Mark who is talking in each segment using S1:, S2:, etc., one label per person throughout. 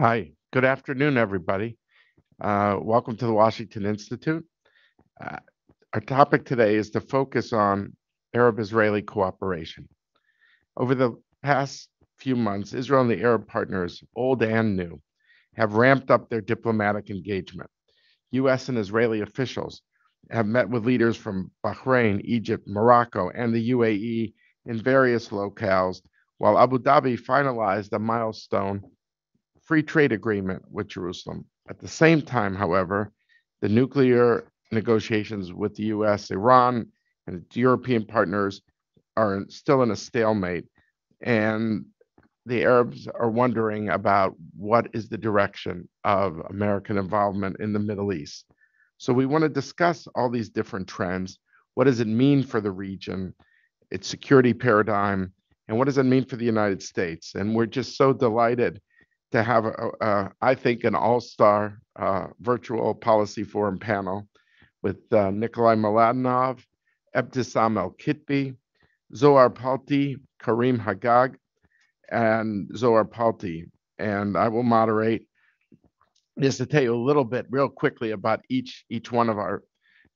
S1: Hi. Good afternoon, everybody. Uh, welcome to the Washington Institute. Uh, our topic today is to focus on Arab-Israeli cooperation. Over the past few months, Israel and the Arab partners, old and new, have ramped up their diplomatic engagement. U.S. and Israeli officials have met with leaders from Bahrain, Egypt, Morocco, and the UAE in various locales, while Abu Dhabi finalized a milestone free trade agreement with Jerusalem. At the same time, however, the nuclear negotiations with the US, Iran, and European partners are still in a stalemate. And the Arabs are wondering about what is the direction of American involvement in the Middle East. So we want to discuss all these different trends. What does it mean for the region, its security paradigm, and what does it mean for the United States? And we're just so delighted to have, a, a, I think, an all-star uh, virtual policy forum panel with uh, Nickolay Mladenov, Ebtesam al-Ketbi, Zohar Palti, Karim Haggag, and Zohar Palti. And I will moderate just to tell you a little bit real quickly about each each one of our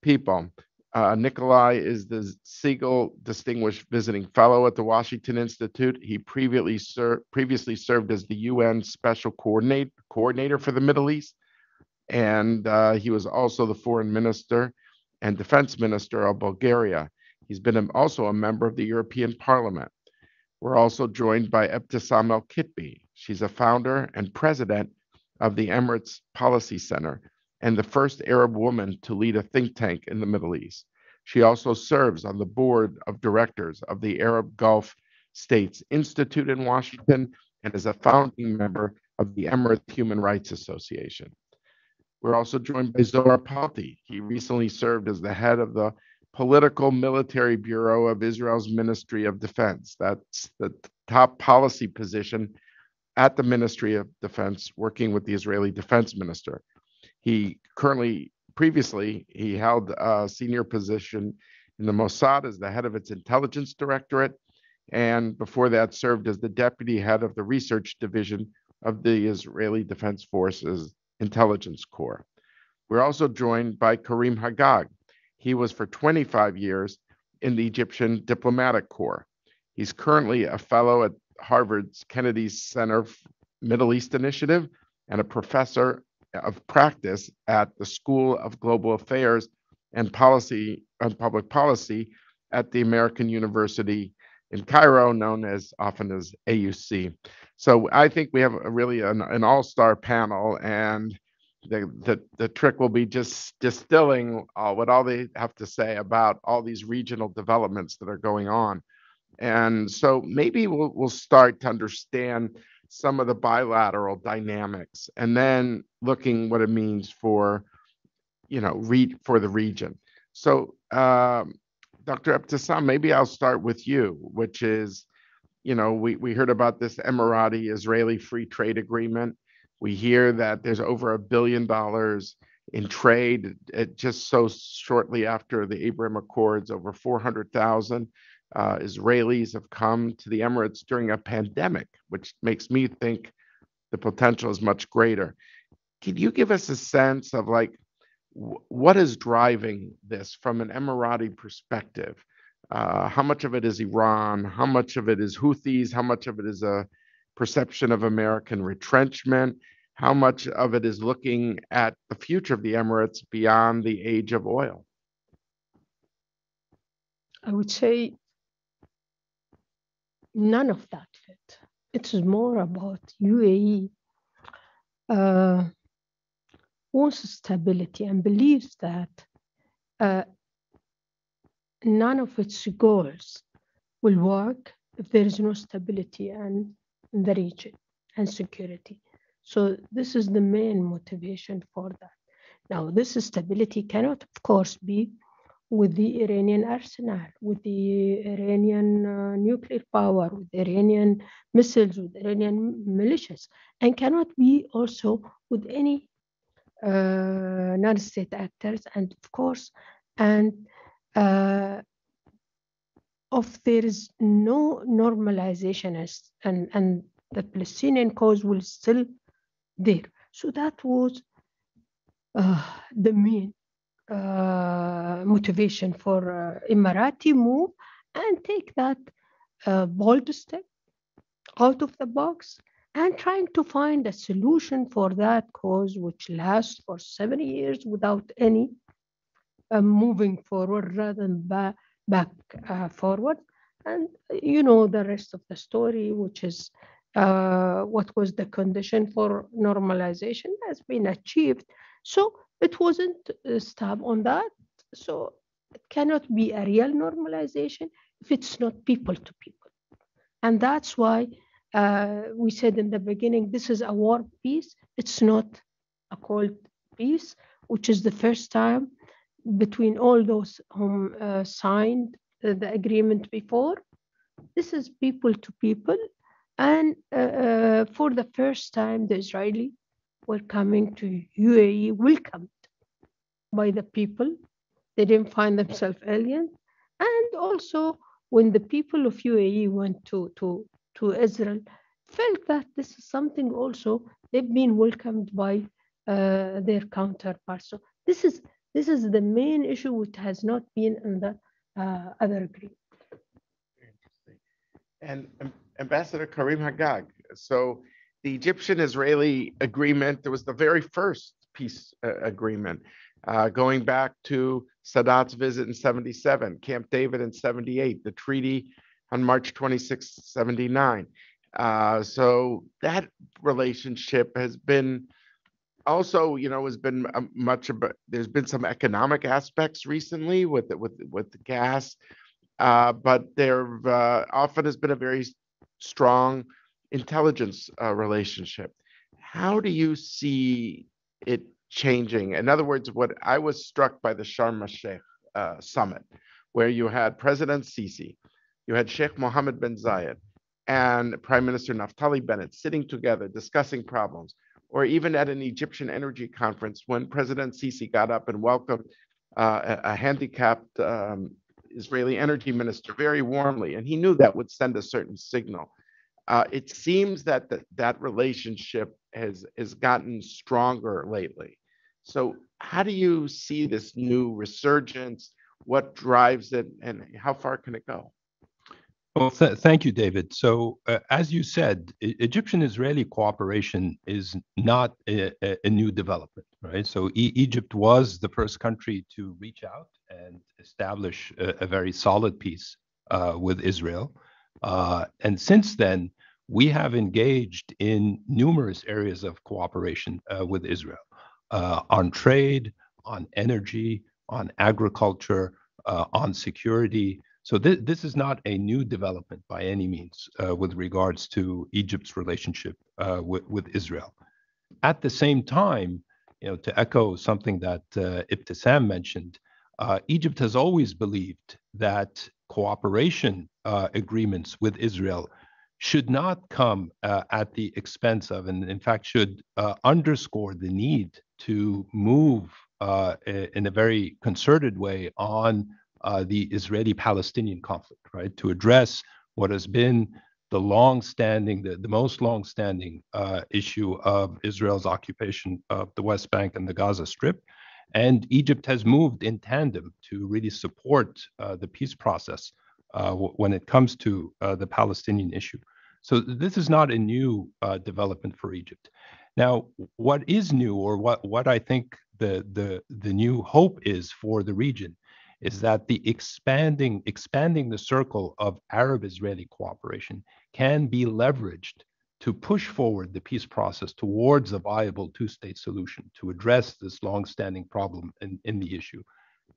S1: people. Uh, Nickolay is the Segal Distinguished Visiting Fellow at the Washington Institute. He previously, ser- previously served as the UN Special Coordinate- Coordinator for the Middle East, and uh, he was also the Foreign Minister and Defense Minister of Bulgaria. He's been also a member of the European Parliament. We're also joined by Ebtesam al-Ketbi. She's a founder and president of the Emirates Policy Center, and the first Arab woman to lead a think tank in the Middle East. She also serves on the board of directors of the Arab Gulf States Institute in Washington and is a founding member of the Emirates Human Rights Association. We're also joined by Zohar Palti. He recently served as the head of the Political Military Bureau of Israel's Ministry of Defense. That's the top policy position at the Ministry of Defense, working with the Israeli Defense Minister. He currently, previously, he held a senior position in the Mossad as the head of its intelligence directorate, and before that served as the deputy head of the research division of the Israeli Defense Forces Intelligence Corps. We're also joined by Karim Haggag. He was for 25 years in the Egyptian Diplomatic Corps. He's currently a fellow at Harvard's Kennedy Center Middle East Initiative and a professor of practice at the School of Global Affairs and Policy and Public Policy at the American University in Cairo, known as often as AUC. So I think we have a really an, an all-star panel, and the, the the trick will be just distilling uh, what all they have to say about all these regional developments that are going on. And so maybe we'll we'll start to understand some of the bilateral dynamics and then looking what it means for you know read for the region. So um, dr Ebtesam, maybe i'll start with you which is you know we, we heard about this emirati israeli free trade agreement. We hear that there's over a billion dollars in trade just so shortly after the abraham accords over 400000 uh, Israelis have come to the Emirates during a pandemic, which makes me think the potential is much greater. Can you give us a sense of like w- what is driving this from an Emirati perspective? Uh, how much of it is Iran? How much of it is Houthis? How much of it is a perception of American retrenchment? How much of it is looking at the future of the Emirates beyond the age of oil?
S2: I would say none of that fit. It is more about UAE uh, wants stability and believes that uh, none of its goals will work if there is no stability and in the region and security. So this is the main motivation for that. Now, this stability cannot, of course, be with the Iranian arsenal, with the Iranian uh, nuclear power, with Iranian missiles, with Iranian militias, and cannot be also with any uh, non-state actors, and of course, and uh, of there is no normalization and, and the Palestinian cause will still there. So that was uh, the main motivation for uh, Emirati move and take that uh, bold step out of the box and trying to find a solution for that cause which lasts for 70 years without any uh, moving forward rather than ba- back uh, forward. And you know the rest of the story which is uh, what was the condition for normalization has been achieved. So it wasn't uh, stop on that so it cannot be a real normalization if it's not people to people and that's why uh, we said in the beginning, this is a war peace. It's not a cold peace, which is the first time between all those who uh, signed the agreement before. This is people to people. And uh, uh, for the first time, the Israeli were coming to UAE welcomed by the people. They didn't find themselves alien. And also, when the people of UAE went to, to to Israel felt that this is something also they've been welcomed by uh, their counterparts. So this is this is the main issue which has not been in the uh, other agreement.
S1: And um, Ambassador Karim Haggag, so the Egyptian-Israeli agreement, it was the very first peace uh, agreement, uh, going back to Sadat's visit in 77, Camp David in 78, the treaty on March 26, 79. Uh, so that relationship has been also, you know, has been um, much about. There's been some economic aspects recently with with with the gas, uh, but there uh, often has been a very strong intelligence uh, relationship. How do you see it changing? In other words, what I was struck by the Sharm el Sheikh uh, summit, where you had President Sisi, you had Sheikh Mohammed bin Zayed and Prime Minister Naftali Bennett sitting together discussing problems, or even at an Egyptian energy conference when President Sisi got up and welcomed uh, a, handicapped um, Israeli energy minister very warmly, and he knew that would send a certain signal. Uh, it seems that the, that relationship has has gotten stronger lately. So, how do you see this new resurgence? What drives it, and how far can it go?
S3: Well, th- thank you, David. So, uh, as you said, e- Egyptian-Israeli cooperation is not a, a, a new development, right? So, e- Egypt was the first country to reach out and establish a, a very solid peace uh, with Israel, uh, and since then, we have engaged in numerous areas of cooperation uh, with Israel uh, on trade, on energy, on agriculture, uh, on security. So th- this is not a new development by any means uh, with regards to Egypt's relationship uh, with, with, Israel. At the same time, you know, to echo something that Ebtesam mentioned, Egypt has always believed that cooperation uh, agreements with Israel should not come uh, at the expense of, and in fact should underscore the need to move in a very concerted way on uh, the Israeli-Palestinian conflict, right? To address what has been the long-standing, the, the most long-standing uh, issue of Israel's occupation of the West Bank and the Gaza Strip. And Egypt has moved in tandem to really support uh, the peace process uh, w- when it comes to uh, the Palestinian issue. So this is not a new uh, development for Egypt. Now, what is new, or what what I think the the the new hope is for the region, is that the expanding expanding the circle of Arab-Israeli cooperation can be leveraged to push forward the peace process towards a viable two-state solution to address this long-standing problem in, in the issue.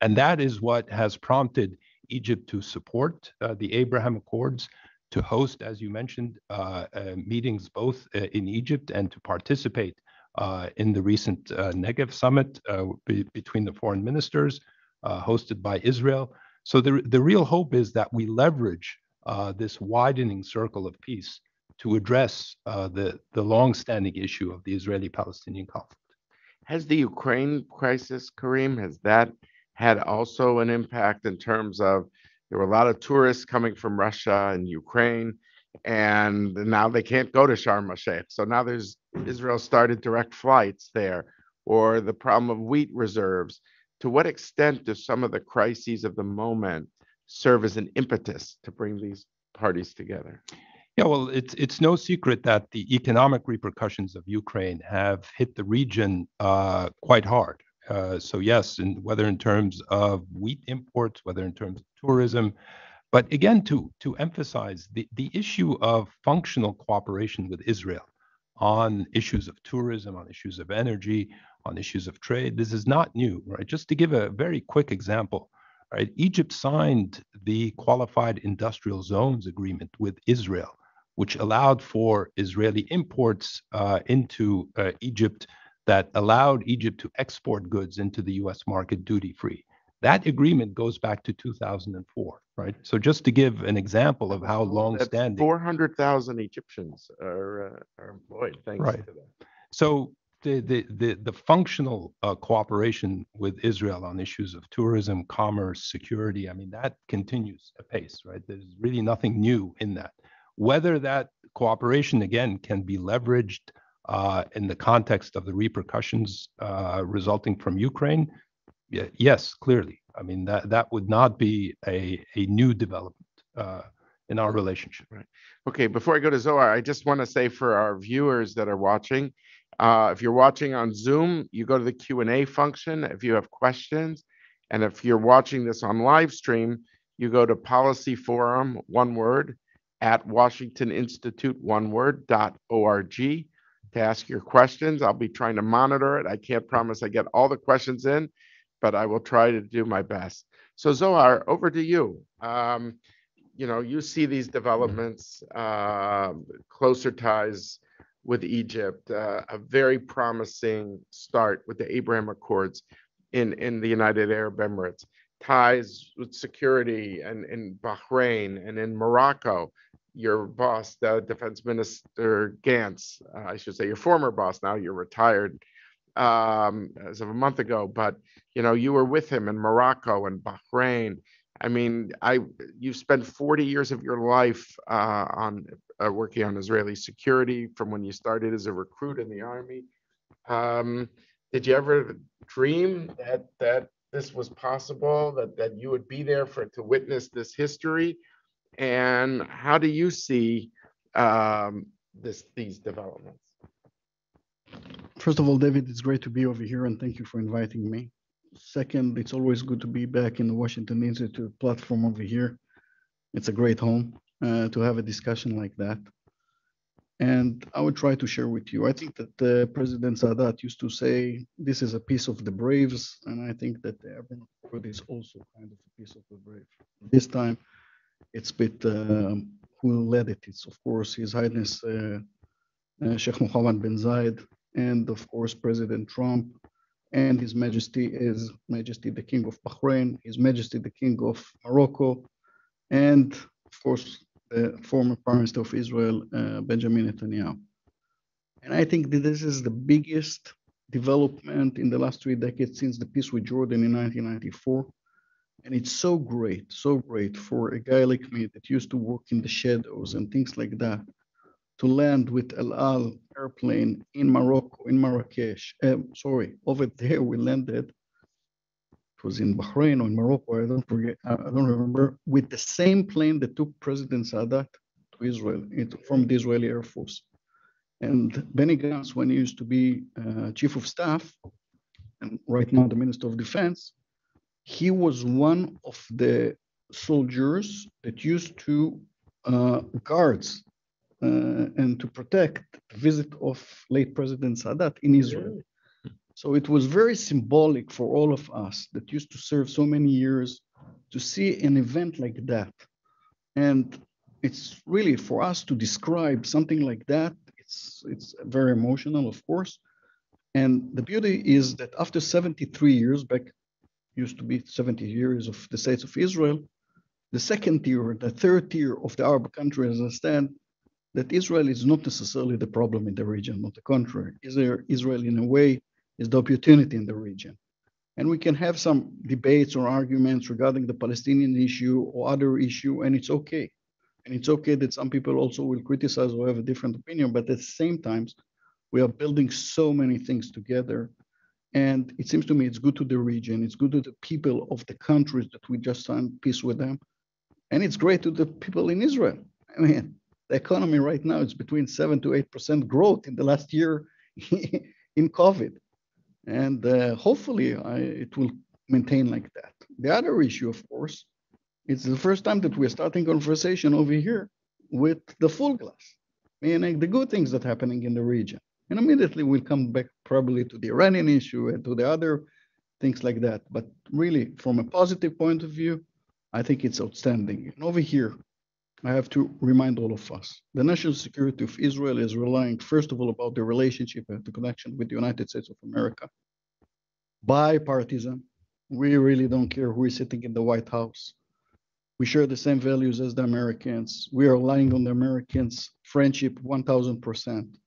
S3: And that is what has prompted Egypt to support uh, the Abraham Accords, to host, as you mentioned, uh, uh, meetings both uh, in Egypt and to participate uh, in the recent uh, Negev summit be, between the foreign ministers, hosted by Israel. So the, the real hope is that we leverage this widening circle of peace to address uh, the, the long-standing issue of the Israeli-Palestinian conflict.
S1: Has the Ukraine crisis, Karim, has that had also an impact in terms of there were a lot of tourists coming from Russia and Ukraine, and now they can't go to Sharm el-Sheikh. So now there's Israel started direct flights there, or the problem of wheat reserves. To what extent do some of the crises of the moment serve as an impetus to bring these parties together?
S3: Yeah, well, it's it's no secret that the economic repercussions of Ukraine have hit the region uh, quite hard. Uh, so yes, and whether in terms of wheat imports, whether in terms of tourism, but again, to to emphasize the the issue of functional cooperation with Israel on issues of tourism, on issues of energy, on issues of trade, this is not new, right? Just to give a very quick example, right? Egypt signed the Qualified Industrial Zones Agreement with Israel, which allowed for Israeli imports uh, into uh, Egypt that allowed Egypt to export goods into the US market duty free. That agreement goes back to 2004, right? So just to give an example of how long standing.
S1: 400,000 Egyptians are, uh, are employed thanks
S3: Right.
S1: to that.
S3: So the the the, the functional uh, cooperation with Israel on issues of tourism, commerce, security, I mean that continues apace, right? There's really nothing new in that. Whether that cooperation again can be leveraged uh, in the context of the repercussions uh, resulting from Ukraine, yeah, yes, clearly. I mean that that would not be a a new development uh, in our relationship.
S1: Okay, before I go to Zohar, I just want to say for our viewers that are watching, uh, if you're watching on Zoom, you go to the Q and A function if you have questions, and if you're watching this on live stream, you go to Policy Forum, one word, at Washington Institute, one word, dot org to ask your questions. I'll be trying to monitor it. I can't promise I get all the questions in, but I will try to do my best. So Zohar, over to you. Um, you know, you see these developments, um, closer ties with Egypt, uh, a very promising start with the Abraham Accords in, in the United Arab Emirates, ties with security and in Bahrain and in Morocco. Your boss, the Defense Minister Gantz, uh, I should say, your former boss, now you're retired um, as of a month ago, but you know, you were with him in Morocco and Bahrain. I mean, I you've spent 40 years of your life uh, on uh, working on Israeli security from when you started as a recruit in the army. Um, did you ever dream that that this was possible? That that you would be there for to witness this history? And how do you see um, this these developments?
S4: First of all, David, it's great to be over here and thank you for inviting me. Second, it's always good to be back in the Washington Institute platform over here. It's a great home uh, to have a discussion like that. And I would try to share with you. I think that uh, President Sadat used to say, this is a peace of the braves. And I think that Accord is also kind of a peace of the brave. This time, it's bit um, who led it. It's of course His Highness uh, uh, Sheikh Mohammed bin Zayed, and of course President Trump, and His Majesty is Majesty the King of Bahrain, His Majesty the King of Morocco, and of course the former Prime Minister of Israel, uh, Benjamin Netanyahu. And I think that this is the biggest development in the last three decades since the peace with Jordan in 1994. And it's so great, so great for a guy like me that used to work in the shadows and things like that to land with El Al airplane in Morocco, in Marrakesh. Uh, sorry, over there we landed. It was in Bahrain or in Morocco. I don't forget. I I don't remember. With the same plane that took President Sadat to Israel it, from the Israeli Air Force. And Benny Gantz, when he used to be uh, chief of staff, and right now the Minister of Defense, he was one of the soldiers that used to uh, guards uh, and to protect the visit of late President Sadat in Israel. So it was very symbolic for all of us that used to serve so many years to see an event like that. And it's really for us to describe something like that, it's, it's very emotional, of course. And the beauty is that after 73 years, back used to be 70 years of the states of Israel, the second tier, the third tier of the Arab countries understand that Israel is not necessarily the problem in the region, on the contrary. Israel, Israel in a way, is the opportunity in the region. And we can have some debates or arguments regarding the Palestinian issue or other issue, and it's okay. And it's okay that some people also will criticize or have a different opinion, but at the same times, we are building so many things together. And it seems to me it's good to the region, it's good to the people of the countries that we just signed peace with them. And it's great to the people in Israel. I mean, the economy right now is between seven to eight percent growth in the last year in COVID. And uh, hopefully I, it will maintain like that. The other issue, of course, it's the first time that we're starting conversation over here with the full glass, meaning the good things that are happening in the region. And immediately we'll come back probably to the Iranian issue and to the other things like that. But really, from a positive point of view, I think it's outstanding. And over here, I have to remind all of us, the national security of Israel is relying, first of all, about the relationship and the connection with the United States of America. Bipartisan, we really don't care who is sitting in the White House. We share the same values as the Americans. We are relying on the Americans' friendship 1000%.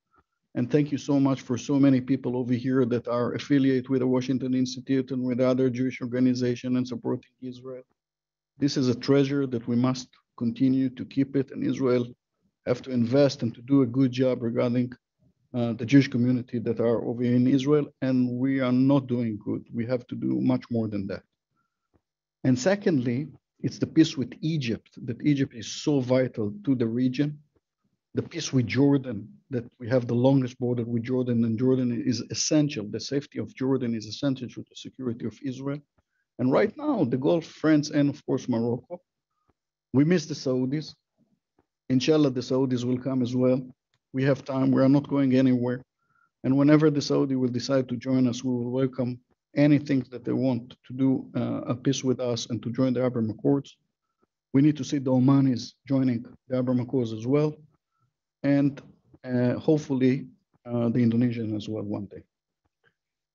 S4: And thank you so much for so many people over here that are affiliated with the Washington Institute and with other Jewish organizations and supporting Israel. This is a treasure that we must continue to keep it, and Israel have to invest and to do a good job regarding uh, the Jewish community that are over in Israel, and we are not doing good. We have to do much more than that. And secondly, it's the peace with Egypt, that Egypt is so vital to the region. The peace with Jordan, that we have the longest border with Jordan, and Jordan is essential. The safety of Jordan is essential to the security of Israel. And right now, the Gulf friends and of course Morocco. We miss the Saudis. Inshallah, the Saudis will come as well. We have time. We are not going anywhere. And whenever the Saudi will decide to join us, we will welcome anything that they want to do uh, a peace with us and to join the Abraham Accords. We need to see the Omanis joining the Abraham Accords as well, and uh, hopefully uh, the Indonesian as well one day.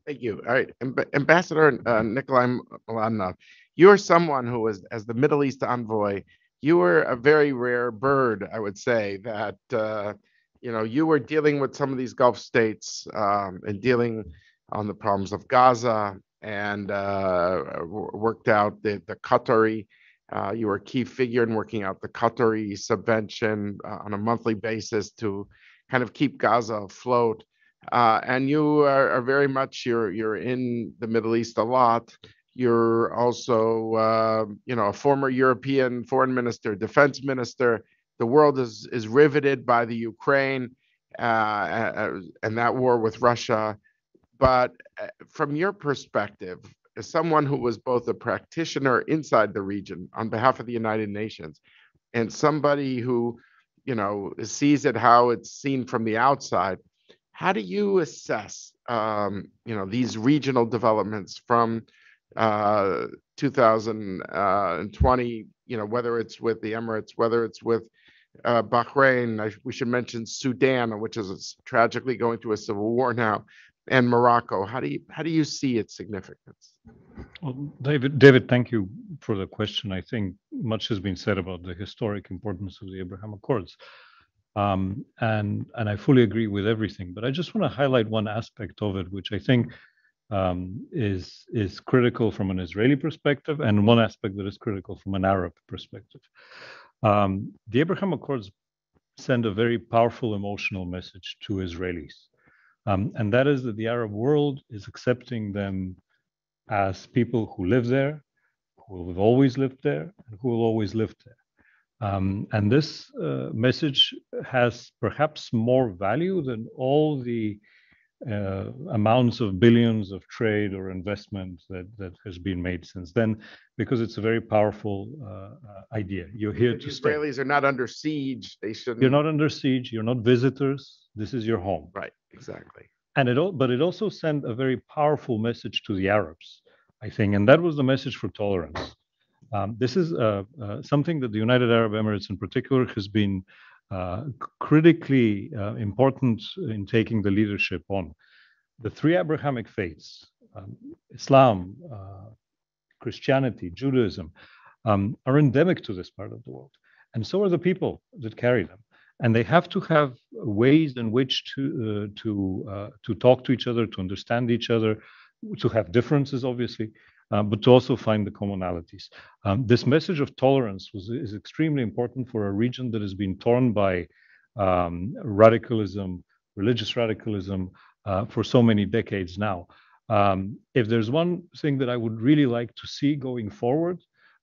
S1: Thank you. All right, Amb- Ambassador uh, Nickolay Mladenov, you are someone who was, as the Middle East envoy, you were a very rare bird, I would say, that uh, you know you were dealing with some of these Gulf states um, and dealing on the problems of Gaza and uh, worked out the, the Qatari. Uh, you were a key figure in working out the Qatari subvention uh, on a monthly basis to kind of keep Gaza afloat. Uh, and you are, are, very much you're you're in the Middle East a lot. You're also uh, you know a former European foreign minister, defense minister. The world is is riveted by the Ukraine uh, and that war with Russia. But uh, from your perspective, as someone who was both a practitioner inside the region on behalf of the United Nations and somebody who, you know, sees it how it's seen from the outside, how do you assess, um, you know, these regional developments from uh, 2020, you know, whether it's with the Emirates, whether it's with uh, Bahrain, I, we should mention Sudan, which is tragically going through a civil war now, and Morocco. How do you how do you see its significance?
S5: Well, David, David, thank you for the question. I think much has been said about the historic importance of the Abraham Accords, um, and and I fully agree with everything. But I just want to highlight one aspect of it, which I think um, is is critical from an Israeli perspective, and one aspect that is critical from an Arab perspective. Um, the Abraham Accords send a very powerful emotional message to Israelis. Um, and that is that the Arab world is accepting them as people who live there, who have always lived there, and who will always live there. Um, and this uh, message has perhaps more value than all the uh, amounts of billions of trade or investment that, that has been made since then, because it's a very powerful uh, idea. You're here
S1: the
S5: to
S1: Israelis
S5: stay.
S1: are not under siege. They shouldn't.
S5: You're not under siege. You're not visitors. This is your home.
S1: Right. Exactly.
S5: And it, all, but it also sent a very powerful message to the Arabs, I think, and that was the message for tolerance. Um, this is uh, uh, something that the United Arab Emirates, in particular, has been critically uh, important in taking the leadership on. The three Abrahamic faiths, um, Islam, uh, Christianity, Judaism, um, are endemic to this part of the world, and so are the people that carry them and they have to have ways in which to uh, to uh, to talk to each other, to understand each other, to have differences, obviously, but to also find the commonalities. Um, this message of tolerance was, is extremely important for a region that has been torn by um, radicalism, religious radicalism, uh, for so many decades now. Um, if there's one thing that I would really like to see going forward,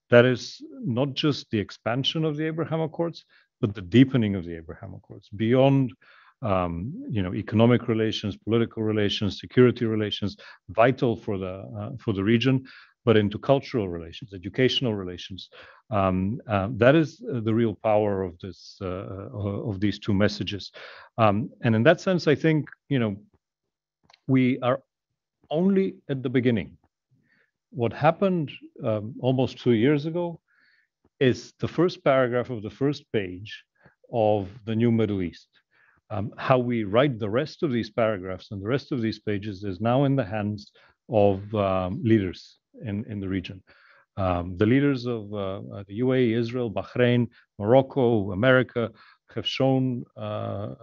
S5: that is not just the expansion of the Abraham Accords, but the deepening of the Abraham Accords beyond um, you know, economic relations, political relations, security relations, vital for the uh, for the region, but into cultural relations, educational relations. Um, uh, that is uh, the real power of this uh, uh, of these two messages. Um, and in that sense, I think you know we are only at the beginning. What happened um, almost two years ago is the first paragraph of the first page of the new Middle East. Um, how we write the rest of these paragraphs and the rest of these pages is now in the hands of um, leaders in, in the region. Um, the leaders of uh, uh the UAE, Israel, Bahrain, Morocco, America have shown uh,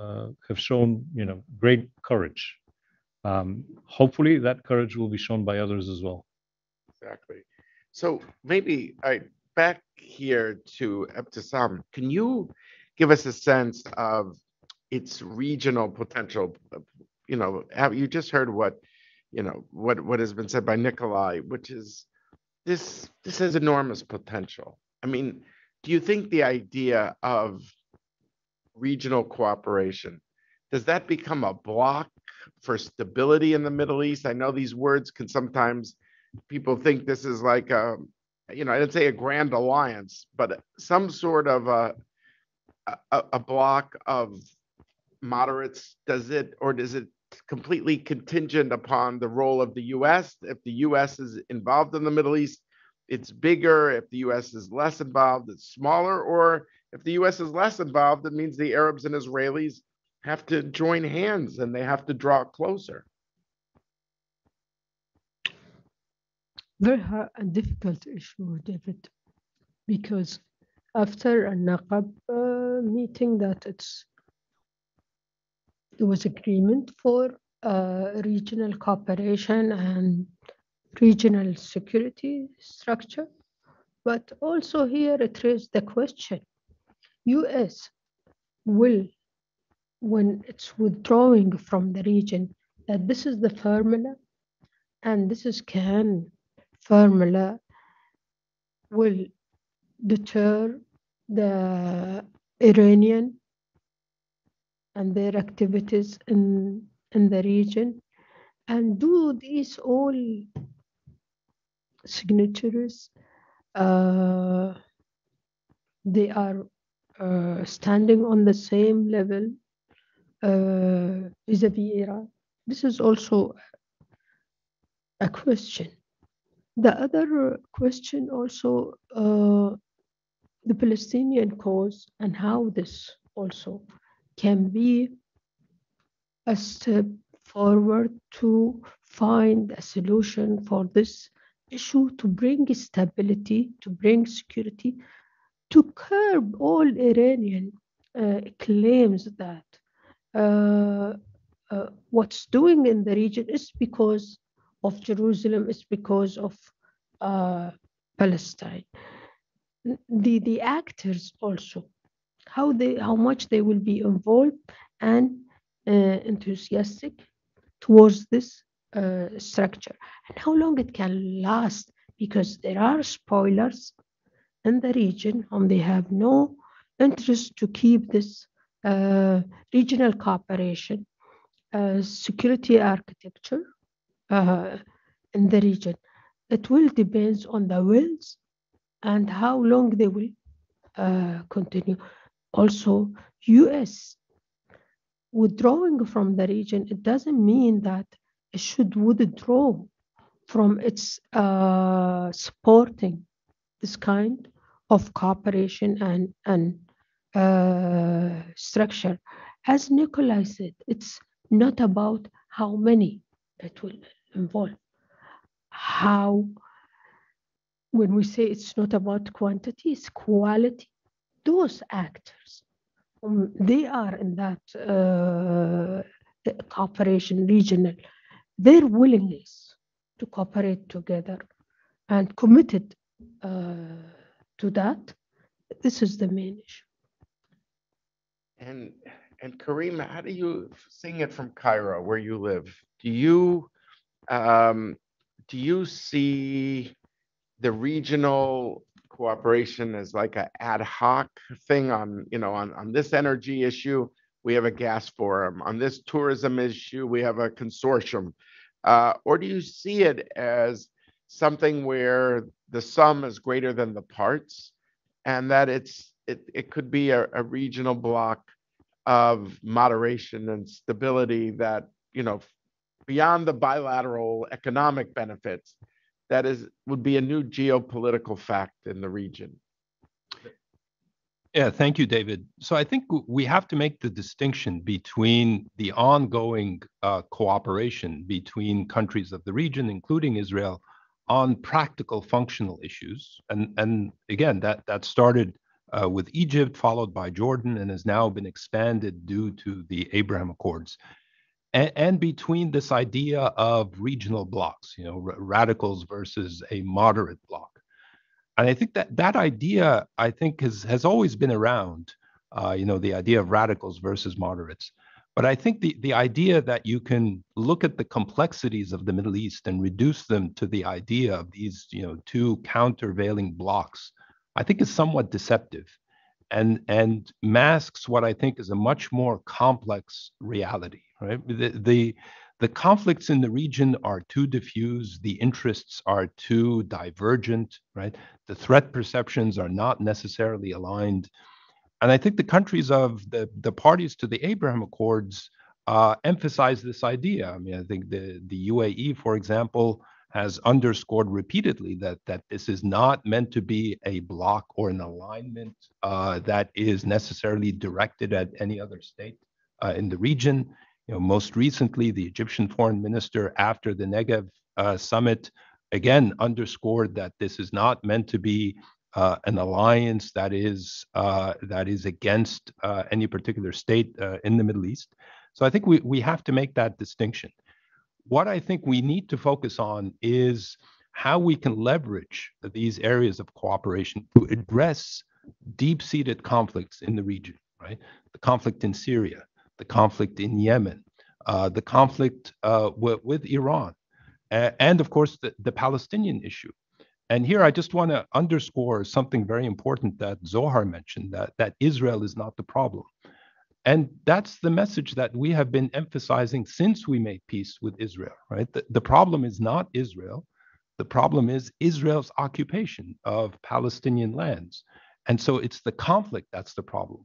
S5: uh, have shown you know great courage. Um, hopefully, that courage will be shown by others as well.
S1: Exactly. So maybe I back here to Ebtesam. Can you give us a sense of its regional potential. You know, have you just heard what, you know, what what has been said by Nickolay, which is this this has enormous potential. I mean, do you think the idea of regional cooperation does that become a block for stability in the Middle East? I know these words can sometimes people think this is like a, you know, I didn't say a grand alliance, but some sort of a a, a block of moderates? Does it, or does it completely contingent upon the role of the US? If the US is involved in the Middle East, it's bigger. If the US is less involved, it's smaller. Or if the US is less involved, it means the Arabs and Israelis have to join hands and they have to draw closer.
S2: Very hard and difficult issue, David, because after a Naqab uh, meeting that it's there was agreement for uh, regional cooperation and regional security structure. But also here it raised the question, US will, when it's withdrawing from the region, that this is the formula and this is can formula will deter the Iranian and their activities in, in the region and do these all signatories uh, they are uh, standing on the same level uh, vis-a-vis Iran. This is also a question. The other question also uh, the Palestinian cause and how this also can be a step forward to find a solution for this issue to bring stability, to bring security, to curb all Iranian uh, claims that uh, uh, what's doing in the region is because of Jerusalem, is because of uh, Palestine. The, the actors also how they how much they will be involved and uh, enthusiastic towards this uh, structure. And how long it can last because there are spoilers in the region and they have no interest to keep this uh, regional cooperation uh, security architecture uh, in the region. It will depend on the wills and how long they will uh, continue also US withdrawing from the region, it doesn't mean that it should withdraw from its uh, supporting this kind of cooperation and, and uh, structure. As Nickolay said, it's not about how many it will involve. How, when we say it's not about quantity, it's quality those actors, um, they are in that uh, cooperation regional, their willingness to cooperate together and committed uh, to that. This is the main issue.
S1: And and Karim, how do you seeing it from Cairo, where you live? Do you um, do you see the regional cooperation as like an ad hoc thing on you know on on this energy issue? We have a gas forum. On this tourism issue, we have a consortium. Uh, or do you see it as something where the sum is greater than the parts and that it's it, it could be a, a regional block of moderation and stability that you know beyond the bilateral economic benefits that is would be a new geopolitical fact in the region
S3: Yeah, thank you, David. So I think we have to make the distinction between the ongoing uh, cooperation between countries of the region, including Israel, on practical functional issues. And, and again, that, that started uh, with Egypt, followed by Jordan, and has now been expanded due to the Abraham Accords. And, and between this idea of regional blocks, you know, r- radicals versus a moderate bloc. And I think that that idea, I think, has has always been around. Uh, you know, the idea of radicals versus moderates. But I think the the idea that you can look at the complexities of the Middle East and reduce them to the idea of these, you know, two countervailing blocks, I think is somewhat deceptive, and and masks what I think is a much more complex reality. Right. The the the conflicts in the region are too diffuse, the interests are too divergent, right? The threat perceptions are not necessarily aligned. And I think the countries of the, the parties to the Abraham Accords uh, emphasize this idea. I mean, I think the, the UAE, for example, has underscored repeatedly that, that this is not meant to be a block or an alignment uh, that is necessarily directed at any other state uh, in the region. You know, most recently, the Egyptian foreign minister, after the Negev uh, summit, again underscored that this is not meant to be uh, an alliance that is uh, that is against uh, any particular state uh, in the Middle East. So I think we we have to make that distinction. What I think we need to focus on is how we can leverage these areas of cooperation to address deep-seated conflicts in the region. Right, the conflict in Syria, the conflict in Yemen, uh, the conflict uh, w- with Iran, and of course the, the Palestinian issue. And here I just want to underscore something very important that Zohar mentioned that, that Israel is not the problem. And that's the message that we have been emphasizing since we made peace with Israel, right? The, the problem is not Israel. The problem is Israel's occupation of Palestinian lands. And so it's the conflict that's the problem.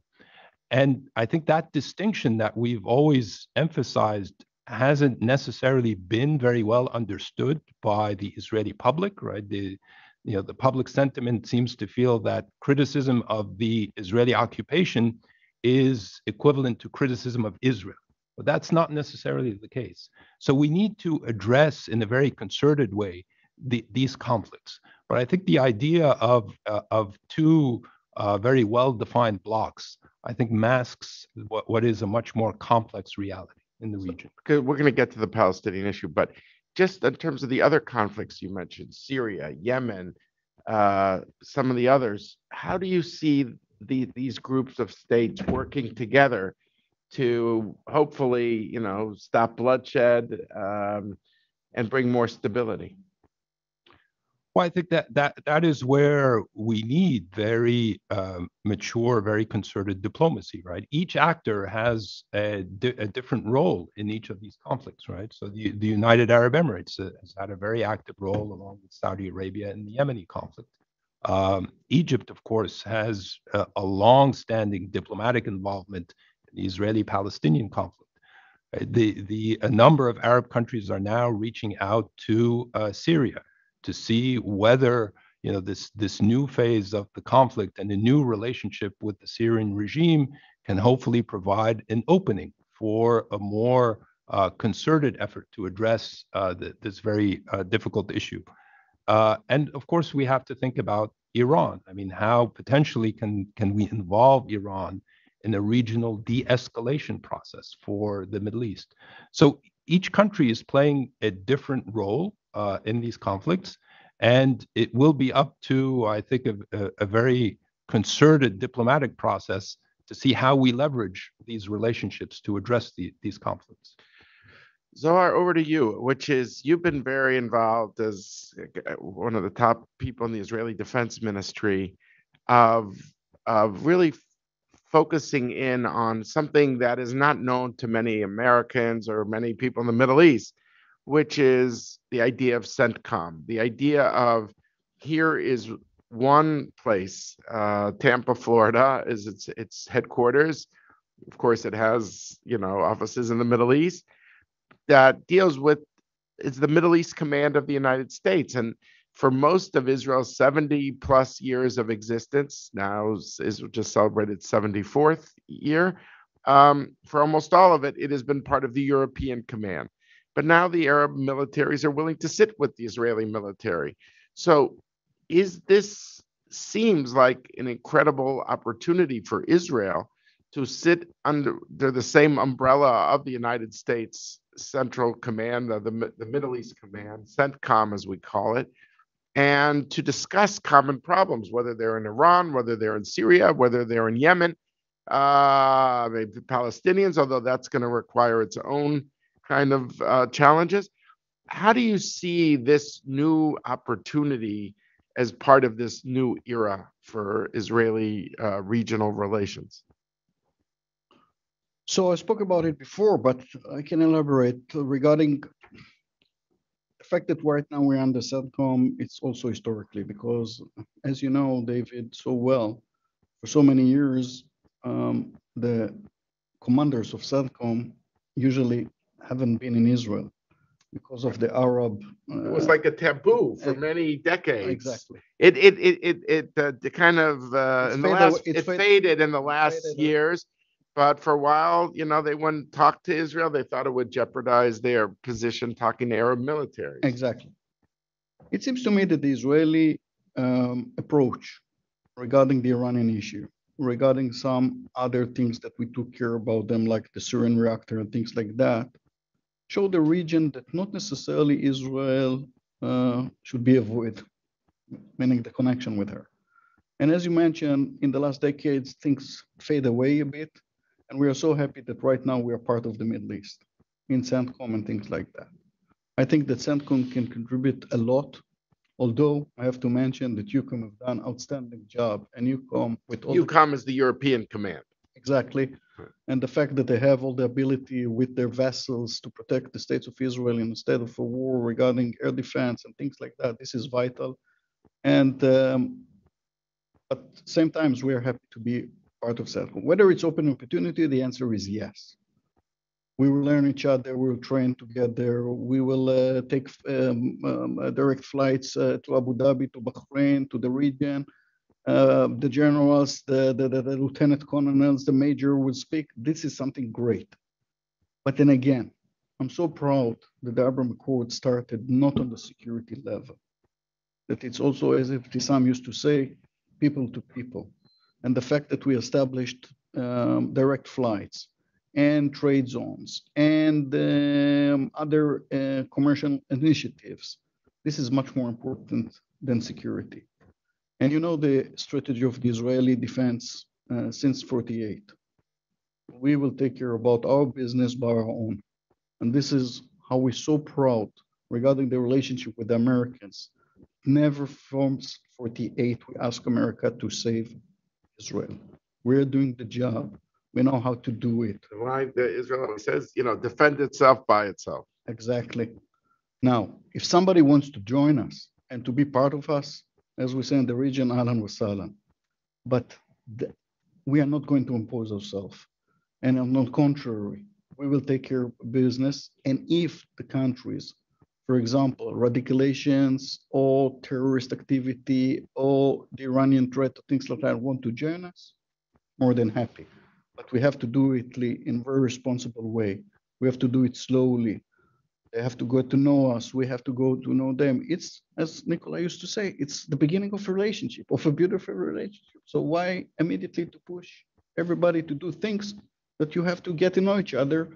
S3: And I think that distinction that we've always emphasized hasn't necessarily been very well understood by the Israeli public, right? The you know the public sentiment seems to feel that criticism of the Israeli occupation is equivalent to criticism of Israel. But that's not necessarily the case. So we need to address in a very concerted way the, these conflicts. But I think the idea of uh, of two uh, very well-defined blocks I think masks what, what is a much more complex reality in the region.
S1: Because we're going to get to the Palestinian issue, but just in terms of the other conflicts you mentioned, Syria, Yemen, uh, some of the others, how do you see the, these groups of states working together to hopefully, you know, stop bloodshed um, and bring more stability?
S3: Well, I think that that that is where we need very um, mature, very concerted diplomacy, right? Each actor has a, di- a different role in each of these conflicts, right? So the, the United Arab Emirates uh, has had a very active role along with Saudi Arabia in the Yemeni conflict. Um, Egypt, of course, has a, a long-standing diplomatic involvement in the Israeli-Palestinian conflict. Uh, The the a number of Arab countries are now reaching out to uh, Syria to see whether you know this this new phase of the conflict and a new relationship with the Syrian regime can hopefully provide an opening for a more uh, concerted effort to address uh, the, this very uh, difficult issue. Uh, and of course, we have to think about Iran. I mean, how potentially can can we involve Iran in a regional de-escalation process for the Middle East? So each country is playing a different role uh, in these conflicts. And it will be up to, I think, a, a, very concerted diplomatic process to see how we leverage these relationships to address the, these conflicts.
S1: Zohar, over to you, which is you've been very involved as uh, one of the top people in the Israeli Defense Ministry of of really focusing in on something that is not known to many Americans or many people in the Middle East, which is the idea of CENTCOM, the idea of here is one place, uh, Tampa, Florida, is its its headquarters. Of course, it has you know offices in the Middle East that deals with it's the Middle East Command of the United States, and for most of Israel's 70 plus years of existence, now Israel just celebrated 74th year. Um, for almost all of it, it has been part of the European Command. But now the Arab militaries are willing to sit with the Israeli military. So is this seems like an incredible opportunity for Israel to sit under, under the same umbrella of the United States Central Command, uh, the, the Middle East Command, CENTCOM as we call it, and to discuss common problems, whether they're in Iran, whether they're in Syria, whether they're in Yemen, uh, maybe Palestinians, although that's going to require its own kind of uh, challenges. How do you see this new opportunity as part of this new era for Israeli uh, regional relations?
S4: So I spoke about it before, but I can elaborate regarding the fact that right now we're under CENTCOM. It's also historically because, as you know, David, so well, for so many years, um, the commanders of CENTCOM usually haven't been in Israel because of the Arab.
S1: Uh, it was like a taboo for many decades.
S4: Exactly.
S1: It it it it, it uh, the kind of uh, in the last it faded, faded in the last years. But for a while, you know, they wouldn't talk to Israel. They thought it would jeopardize their position talking to Arab militaries.
S4: Exactly. It seems to me that the Israeli um, approach regarding the Iranian issue, regarding some other things that we took care about them, like the Syrian reactor and things like that, show the region that not necessarily Israel uh, should be avoided, meaning the connection with her. And as you mentioned, in the last decades, things fade away a bit. And we are so happy that right now we are part of the Middle East in CENTCOM and things like that. I think that CENTCOM can contribute a lot, although I have to mention that EUCOM have done outstanding job and EUCOM with all
S1: EUCOM is the European command.
S4: Exactly. And the fact that they have all the ability with their vessels to protect the states of Israel in a state of a war regarding air defense and things like that, this is vital. And um, at same times, we are happy to be part of CENTCOM. Whether it's open opportunity, the answer is yes. We will learn each other. We will train together. We will uh, take um, um, uh, direct flights uh, to Abu Dhabi, to Bahrain, to the region. Uh, the generals, the, the, the, the lieutenant colonels, the major will speak. This is something great. But then again, I'm so proud that the Abraham Accord started not on the security level, that it's also, as Ebtesam used to say, people to people and the fact that we established um, direct flights and trade zones and um, other uh, commercial initiatives, this is much more important than security. And you know the strategy of the Israeli defense uh, since 48. We will take care about our business by our own. And this is how we're so proud regarding the relationship with the Americans. Never from 48 we ask America to save Israel. We're doing the job. We know how to do it.
S1: Why the Israel says, you know, defend itself by itself.
S4: Exactly. Now, if somebody wants to join us and to be part of us, as we say in the region, Alan Wasalan. But the, we are not going to impose ourselves. And on the contrary, we will take care of business. And if the countries for example, radicalations or terrorist activity or the Iranian threat things like that want to join us, more than happy. But we have to do it in a very responsible way. We have to do it slowly. They have to go to know us. We have to go to know them. It's, as Nickolay used to say, it's the beginning of a relationship, of a beautiful relationship. So why immediately to push everybody to do things that you have to get to know each other?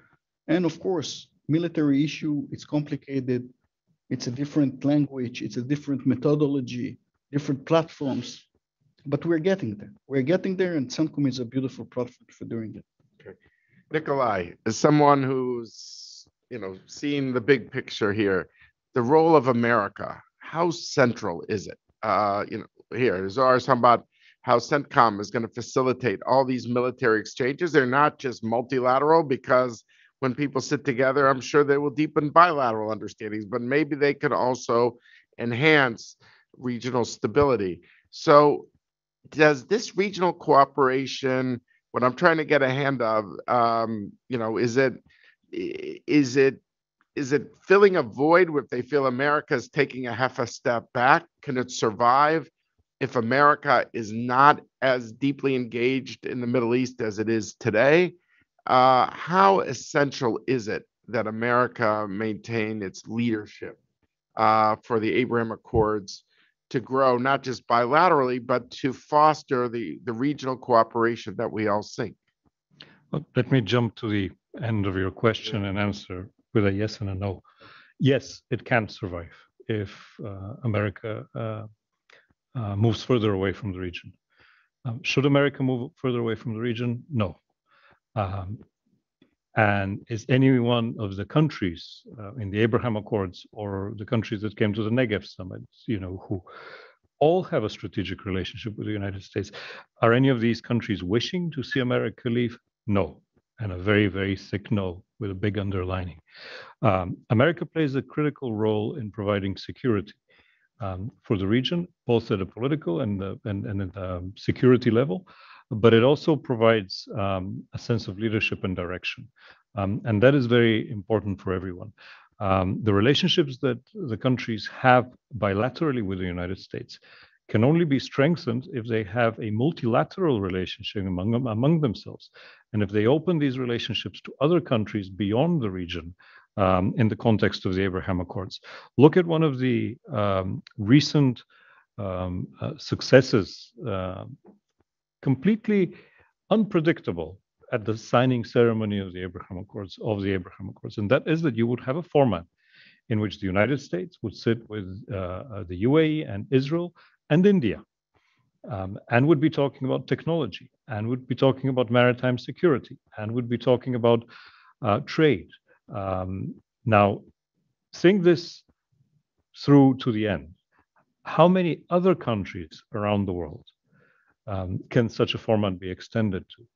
S4: And of course, military issue, it's complicated It's a different language, it's a different methodology, different platforms, but we're getting there. We're getting there, and CENTCOM is a beautiful platform for doing it.
S1: Okay. Nickolay, as someone who's, you know, seeing the big picture here, the role of America, how central is it? Uh, you know, here, Zohar is talking about how CENTCOM is gonna facilitate all these military exchanges. They're not just multilateral, because when people sit together, I'm sure they will deepen bilateral understandings, but maybe they could also enhance regional stability. So does this regional cooperation, what I'm trying to get a hand of, um, you know, is it, is it, is it filling a void where they feel America is taking a half a step back? Can it survive if America is not as deeply engaged in the Middle East as it is today? Uh, how essential is it that America maintain its leadership uh, for the Abraham Accords to grow not just bilaterally, but to foster the, the regional cooperation that we all seek?
S5: Let me jump to the end of your question and answer with a yes and a no. Yes, it can survive if uh, America uh, uh, moves further away from the region. Um, should America move further away from the region? No. Um, and is any one of the countries uh, in the Abraham Accords or the countries that came to the Negev summit, you know, who all have a strategic relationship with the United States, are any of these countries wishing to see America leave? No, and a very, very thick no with a big underlining. Um, America plays a critical role in providing security um, for the region, both at a political and, uh, and, and at the security level, but it also provides um, a sense of leadership and direction. Um, and that is very important for everyone. Um, the relationships that the countries have bilaterally with the United States can only be strengthened if they have a multilateral relationship among, them, among themselves. And if they open these relationships to other countries beyond the region um, in the context of the Abraham Accords. Look at one of the um, recent um, uh, successes uh, completely unpredictable at the signing ceremony of the Abraham Accords of the Abraham Accords, and that is that you would have a format in which the United States would sit with uh, uh the UAE and Israel and India, um, and would be talking about technology, and would be talking about maritime security, and would be talking about uh, trade. Um, now, think this through to the end. How many other countries around the world um, can such a format be extended to?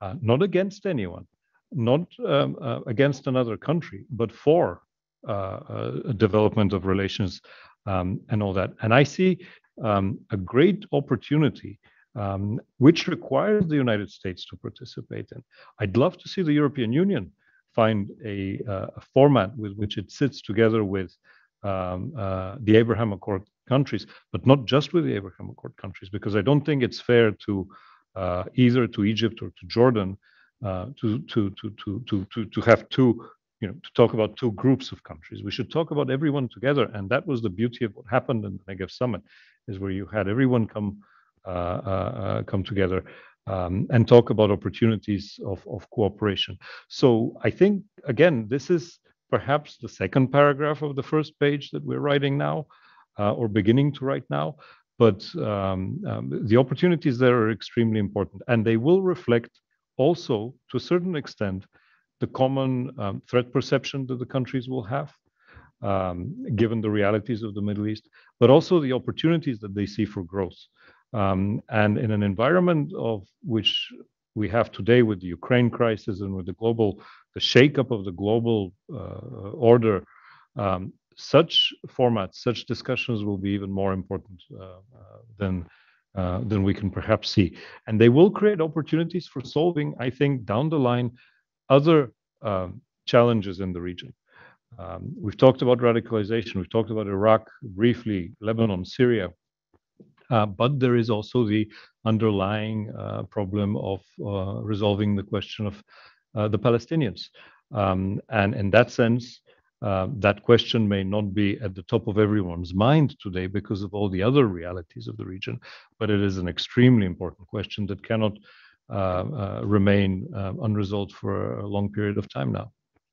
S5: Uh, not against anyone, not um, uh, against another country, but for uh, a development of relations um, and all that. And I see um, a great opportunity um, which requires the United States to participate in. I'd love to see the European Union find a, uh, a format with which it sits together with um, uh, the Abraham Accord countries, but not just with the Abraham Accord countries, because I don't think it's fair to uh, either to Egypt or to Jordan uh, to, to, to, to, to, to, to have two, you know, to talk about two groups of countries. We should talk about everyone together. And that was the beauty of what happened in the Negev summit, is where you had everyone come uh, uh, uh come together um, and talk about opportunities of, of cooperation. So I think, again, this is perhaps the second paragraph of the first page that we're writing now uh, or beginning to write now. But um, um, the opportunities there are extremely important, and they will reflect also, to a certain extent, the common um, threat perception that the countries will have, um, given the realities of the Middle East, but also the opportunities that they see for growth. Um, and in an environment of which we have today with the Ukraine crisis and with the global, the shakeup of the global uh, order, um, such formats, such discussions will be even more important uh, uh, than uh, than we can perhaps see, and they will create opportunities for solving, I think, down the line, other um, challenges in the region. Um, we've talked about radicalization. We've talked about Iraq briefly, Lebanon, Syria. Uh, but there is also the underlying uh, problem of uh, resolving the question of the Palestinians. Um, and in that sense, uh, that question may not be at the top of everyone's mind today because of all the other realities of the region, but it is an extremely important question that cannot uh, uh, remain uh, unresolved for a long period of time now.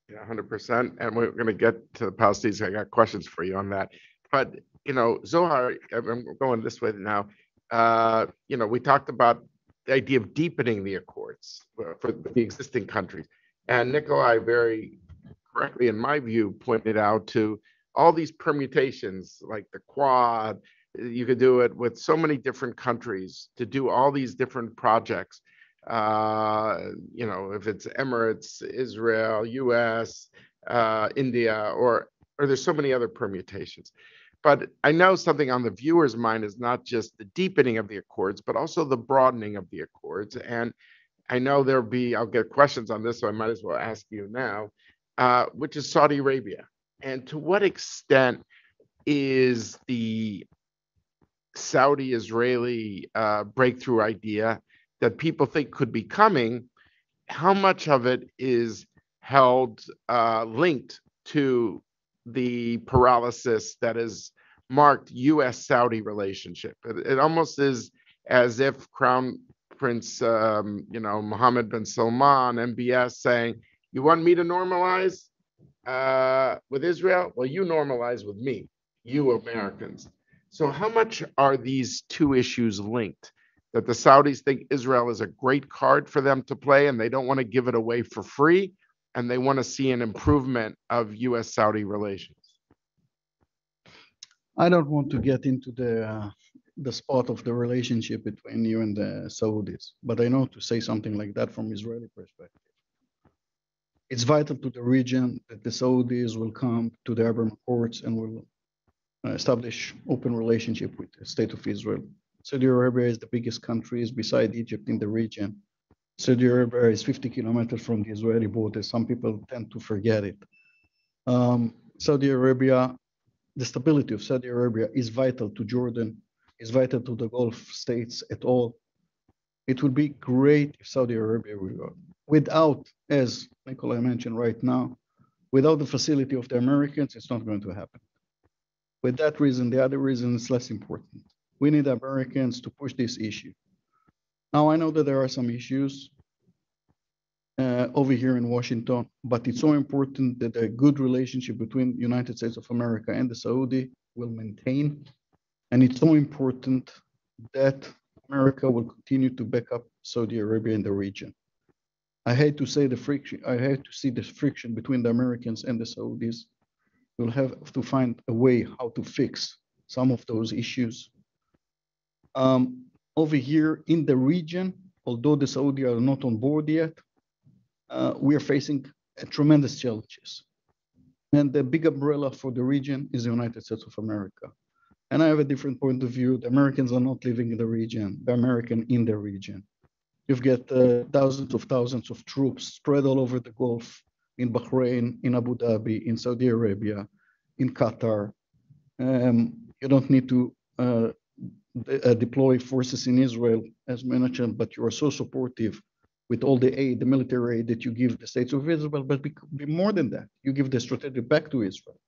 S1: Yeah, hundred percent. And we're gonna get to the Palestinians. I got questions for you on that. But, you know, Zohar, I'm going this way now. Uh, you know, we talked about the idea of deepening the accords for for the existing countries. And Nickolay very correctly, in my view, pointed out to all these permutations, like the Quad. You could do it with so many different countries to do all these different projects uh, you know, if it's Emirates, Israel, US, uh, India, or, or there's so many other permutations. But I know something on the viewer's mind is not just the deepening of the accords, but also the broadening of the accords. And I know there'll be, I'll get questions on this, so I might as well ask you now, uh, which is Saudi Arabia. And to what extent is the Saudi Israeli uh, breakthrough idea that people think could be coming, how much of it is held uh, linked to the paralysis that is marked U.S. Saudi relationship? It, it almost is as if Crown Prince, um, you know, Mohammed bin Salman, MBS, saying, "You want me to normalize uh, with Israel? Well, you normalize with me, you Americans." So, how much are these two issues linked? That the Saudis think Israel is a great card for them to play and they don't want to give it away for free and they want to see an improvement of US Saudi relations.
S4: I don't want to get into the uh, the spot of the relationship between you and the Saudis, but I know to say something like that from Israeli perspective. It's vital to the region that the Saudis will come to the Abraham Accords and will uh, establish open relationship with the state of Israel. Saudi Arabia is the biggest country beside Egypt in the region. Saudi Arabia is 50 kilometers from the Israeli border. Some people tend to forget it. Um, Saudi Arabia, the stability of Saudi Arabia is vital to Jordan, is vital to the Gulf states at all. It would be great if Saudi Arabia will, without, as Nickolay mentioned right now, without the facility of the Americans, it's not going to happen. With that reason, the other reason is less important. We need Americans to push this issue. Now, I know that there are some issues uh, over here in Washington, but it's so important that a good relationship between the United States of America and the Saudi will maintain. And it's so important that America will continue to back up Saudi Arabia in the region. I hate to say the friction, I hate to see the friction between the Americans and the Saudis. We'll have to find a way how to fix some of those issues um, over here in the region, although the Saudi are not on board yet, uh, we are facing tremendous challenges. And the big umbrella for the region is the United States of America. And I have a different point of view. The Americans are not living in the region, the American in the region. You've got uh, thousands of thousands of troops spread all over the Gulf, in Bahrain, in Abu Dhabi, in Saudi Arabia, in Qatar. Um, you don't need to uh, Uh, deploy forces in Israel, as mentioned, but you are so supportive with all the aid, the military aid that you give the states of Israel, but be, be more than that, you give the strategic back to Israel.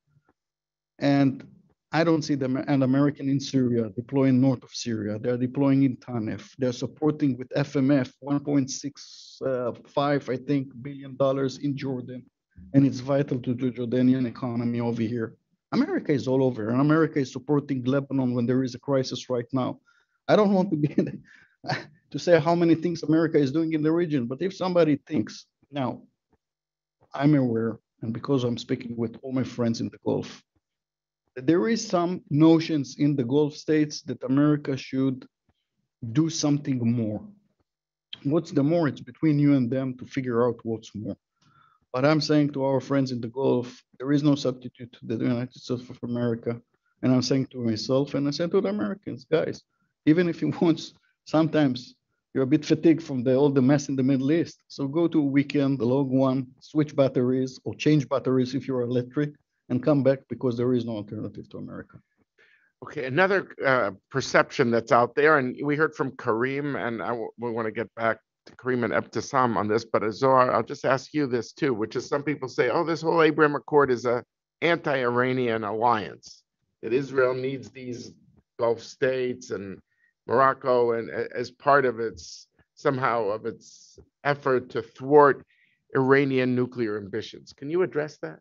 S4: And I don't see them an American in Syria deploying north of Syria. They're deploying in Tanef. They're supporting with FMF 1.65, I think, billion dollars in Jordan. And it's vital to the Jordanian economy over here. America is all over, and America is supporting Lebanon when there is a crisis right now. I don't want to be to say how many things America is doing in the region, but if somebody thinks now, I'm aware, and because I'm speaking with all my friends in the Gulf, that there is some notions in the Gulf states that America should do something more. What's the more? It's between you and them to figure out what's more. But I'm saying to our friends in the Gulf, there is no substitute to the United States of America. And I'm saying to myself and I said to the Americans, guys, even if you want, sometimes you're a bit fatigued from the, all the mess in the Middle East. So go to a weekend, the log one, switch batteries or change batteries if you're electric and come back because there is no alternative to America.
S1: Okay, another uh, perception that's out there, and we heard from Karim, and I w- we want to get back Karim and Ebtesam on this, but uh, Zohar, I'll just ask you this too, which is some people say, oh, this whole Abraham Accord is a anti-Iranian alliance, that Israel needs these Gulf states and Morocco and uh, as part of its somehow of its effort to thwart Iranian nuclear ambitions. Can you address that?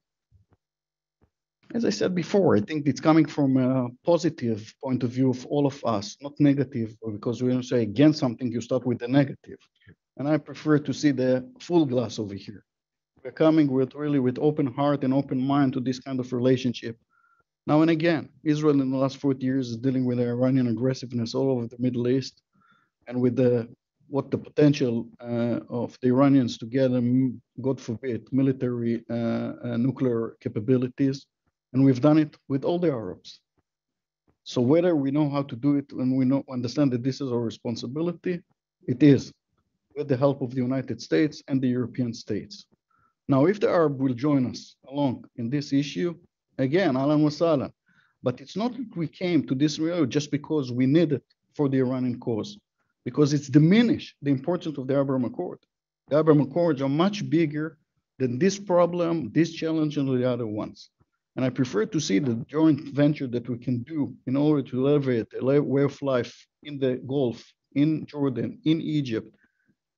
S4: As I said before, I think it's coming from a positive point of view of all of us, not negative, because when you say against something, you start with the negative. And I prefer to see the full glass over here. We're coming with really with open heart and open mind to this kind of relationship. Now and again, Israel in the last 40 years is dealing with the Iranian aggressiveness all over the Middle East and with the what the potential uh, of the Iranians to get, um, God forbid, military uh, uh, nuclear capabilities and we've done it with all the Arabs. So whether we know how to do it and we know understand that this is our responsibility, it is with the help of the United States and the European states. Now, if the Arab will join us along in this issue, again, Alan Wasala. But it's not that we came to this road just because we need it for the Iranian cause, because it's diminished the importance of the Abraham Accord. The Abraham Accords are much bigger than this problem, this challenge, and the other ones. And I prefer to see the joint venture that we can do in order to elevate a way of life in the Gulf, in Jordan, in Egypt,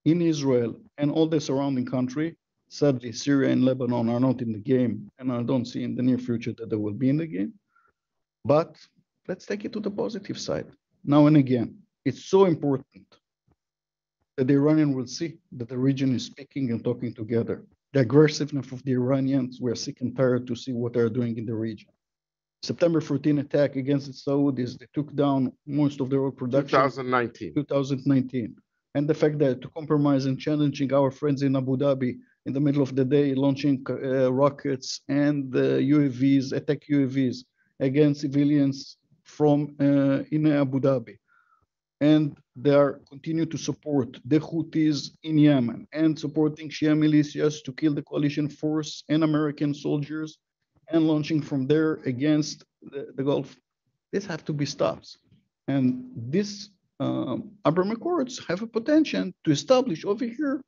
S4: in Israel, and all the surrounding country. Sadly, Syria and Lebanon are not in the game, and I don't see in the near future that they will be in the game. But let's take it to the positive side. Now and again, it's so important that the Iranian will see that the region is speaking and talking together the aggressiveness of the Iranians. We're sick and tired to see what they're doing in the region. September 14 attack against the Saudis, they took down most of their oil production.
S1: 2019.
S4: 2019. And the fact that to compromise and challenging our friends in Abu Dhabi in the middle of the day, launching uh, rockets and uh, UAVs, attack UAVs against civilians from uh, in Abu Dhabi and they are continue to support the Houthis in Yemen and supporting Shia militias to kill the coalition force and American soldiers and launching from there against the, the Gulf. This have to be stopped. And this um, Abraham Accords have a potential to establish over here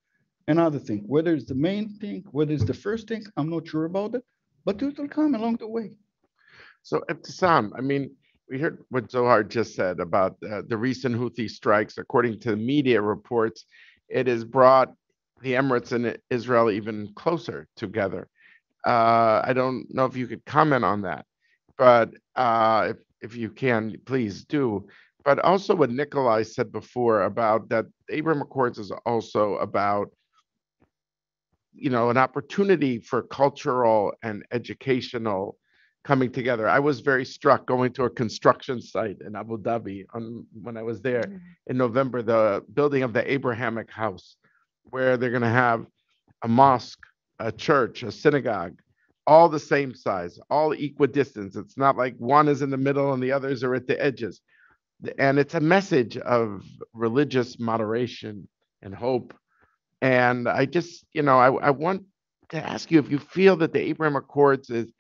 S4: another thing. Whether it's the main thing, whether it's the first thing, I'm not sure about it, but it will come along the way.
S1: So, Ebtesam, I mean, we heard what Zohar just said about uh, the recent Houthi strikes. According to media reports, it has brought the Emirates and Israel even closer together. Uh, I don't know if you could comment on that, but uh, if, if you can, please do. But also what Nickolay said before about that Abraham Accords is also about you know an opportunity for cultural and educational coming together. I was very struck going to a construction site in Abu Dhabi on, when I was there mm-hmm. in November, the building of the Abrahamic house, where they're going to have a mosque, a church, a synagogue, all the same size, all equidistant. It's not like one is in the middle and the others are at the edges. And it's a message of religious moderation and hope. And I just, you know, I, I want to ask you if you feel that the Abraham Accords is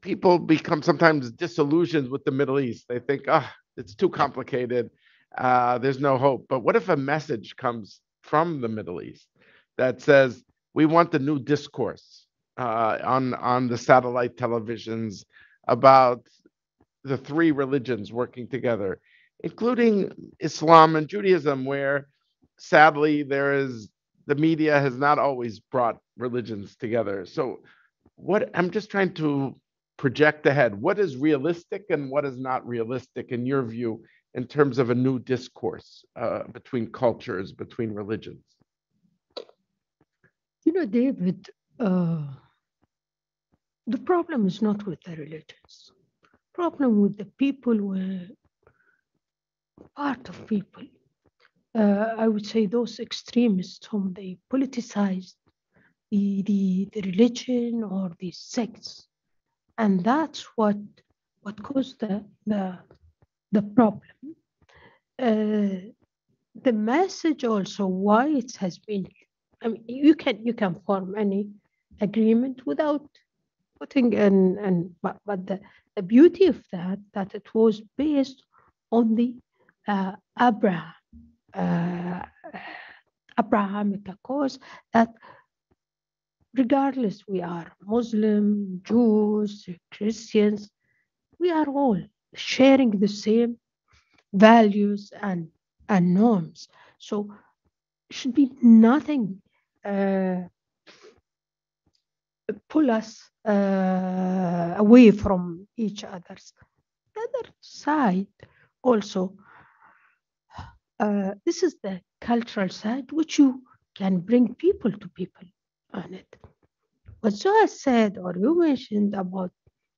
S1: people become sometimes disillusioned with the Middle East. They think, ah, oh, it's too complicated. Uh, there's no hope. But what if a message comes from the Middle East that says we want the new discourse uh, on on the satellite televisions about the three religions working together, including Islam and Judaism, where sadly there is the media has not always brought religions together. So what I'm just trying to project ahead. What is realistic and what is not realistic in your view in terms of a new discourse uh, between cultures, between religions?
S2: You know, David, uh, the problem is not with the religions. Problem with the people were part of people. Uh, I would say those extremists whom they politicized the, the, the religion or the sects. And that's what, what caused the, the, the problem. Uh, the message also why it has been I mean you can you can form any agreement without putting in and but, but the, the beauty of that that it was based on the uh, Abraham uh, Abrahamic cause that regardless we are Muslim, Jews, Christians, we are all sharing the same values and, and norms. So should be nothing uh, pull us uh, away from each other's. The other side also, uh, this is the cultural side which you can bring people to people on it. What Zohar said or you mentioned about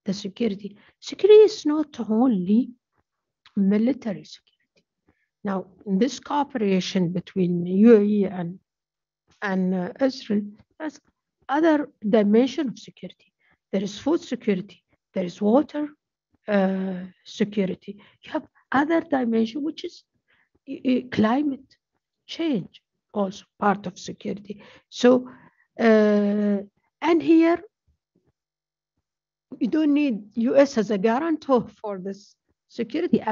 S2: the security, security is not only military security. Now, in this cooperation between UAE and and uh, Israel, there's other dimension of security. There is food security. There is water uh, security. You have other dimension, which is uh, climate change, also part of security. So, uh, Uh, and here you don't need U.S. as a guarantor for this security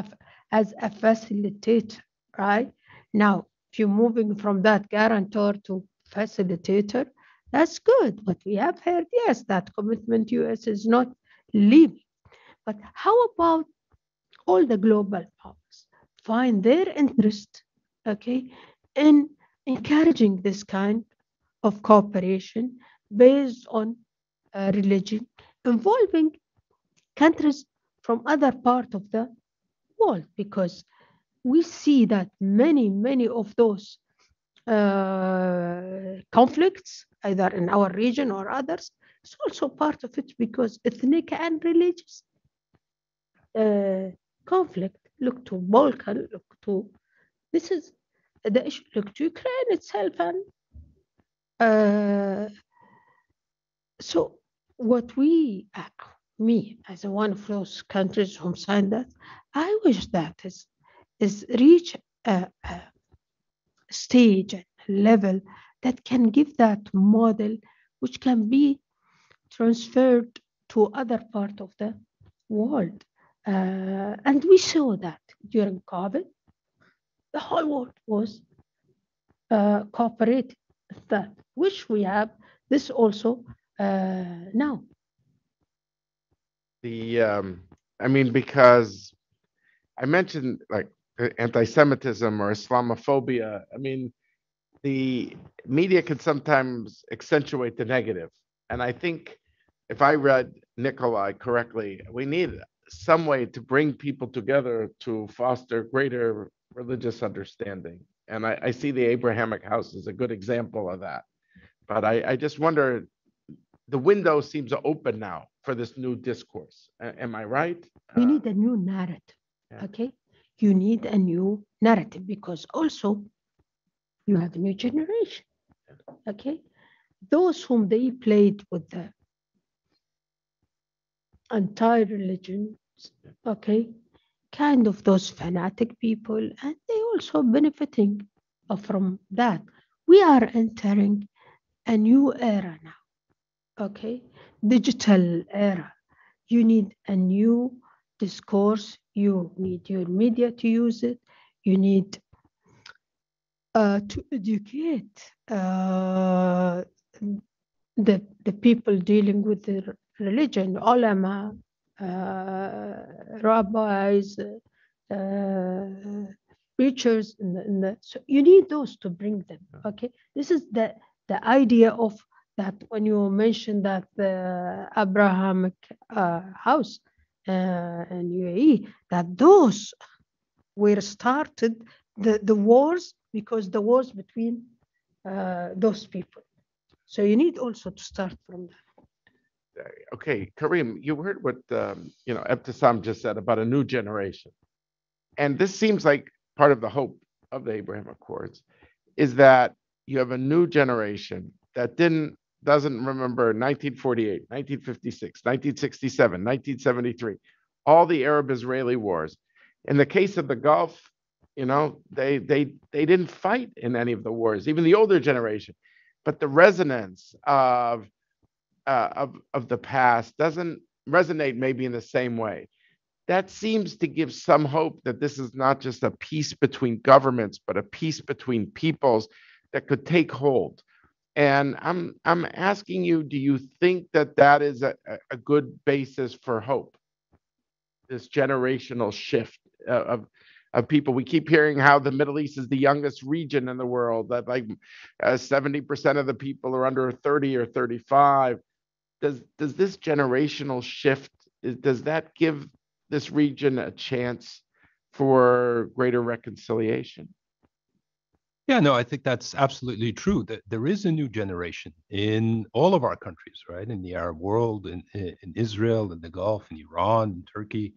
S2: as a facilitator, right? Now, if you're moving from that guarantor to facilitator, that's good. But we have heard, yes, that commitment US is not leaving. But how about all the global powers find their interest, okay, in encouraging this kind of cooperation based on uh, religion, involving countries from other part of the world, because we see that many, many of those uh, conflicts, either in our region or others, is also part of it because ethnic and religious uh, conflict. Look to Balkan, look to this is the issue. Look to Ukraine itself, and uh, so what we, uh, me as one of those countries who signed that, I wish that is is reach a, a stage level that can give that model which can be transferred to other part of the world. Uh, and we saw that during COVID, the whole world was uh, cooperating that, which we have this also uh, now.
S1: The, um, I mean, because I mentioned like anti-Semitism or Islamophobia. I mean, the media can sometimes accentuate the negative. And I think if I read Nickolay correctly, we need some way to bring people together to foster greater religious understanding. And I, I see the Abrahamic house as a good example of that. But I, I just wonder the window seems open now for this new discourse. Am I right?
S2: We
S1: Uh,
S2: need a new narrative.
S1: yeah.
S2: Okay. You need a new narrative because also you have a new generation. Okay. Those whom they played with the entire religion, okay, kind of those fanatic people, and they also benefiting from that. We are entering a new era now, okay, digital era. You need a new discourse. You need your media to use it. You need uh, to educate uh, the the people dealing with the religion, ulama, uh, rabbis, uh, preachers, and the, and the, so you need those to bring them. Okay, this is the the idea of that when you mentioned that the Abrahamic uh, house uh, in UAE, that those were started the the wars because the wars between uh, those people. So you need also to start from that.
S1: okay, Karim, you heard what um, you know Ebtesam just said about a new generation, and this seems like part of the hope of the Abraham Accords, is that you have a new generation that didn't doesn't remember 1948, 1956, 1967, 1973, all the Arab-Israeli wars. In the case of the Gulf, you know, they they they didn't fight in any of the wars, even the older generation, but the resonance of uh, of of the past doesn't resonate maybe in the same way. That seems to give some hope that this is not just a peace between governments, but a peace between peoples that could take hold. And I'm I'm asking you, do you think that that is a, a good basis for hope? This generational shift uh, of of people. We keep hearing how the Middle East is the youngest region in the world. That like uh, seventy percent of the people are under thirty or thirty-five does, does this generational shift, is- does that give this region a chance for greater reconciliation?
S3: Yeah, no, I think that's absolutely true. That there is a new generation in all of our countries, right? In the Arab world, in, in Israel, in the Gulf, in Iran, in Turkey.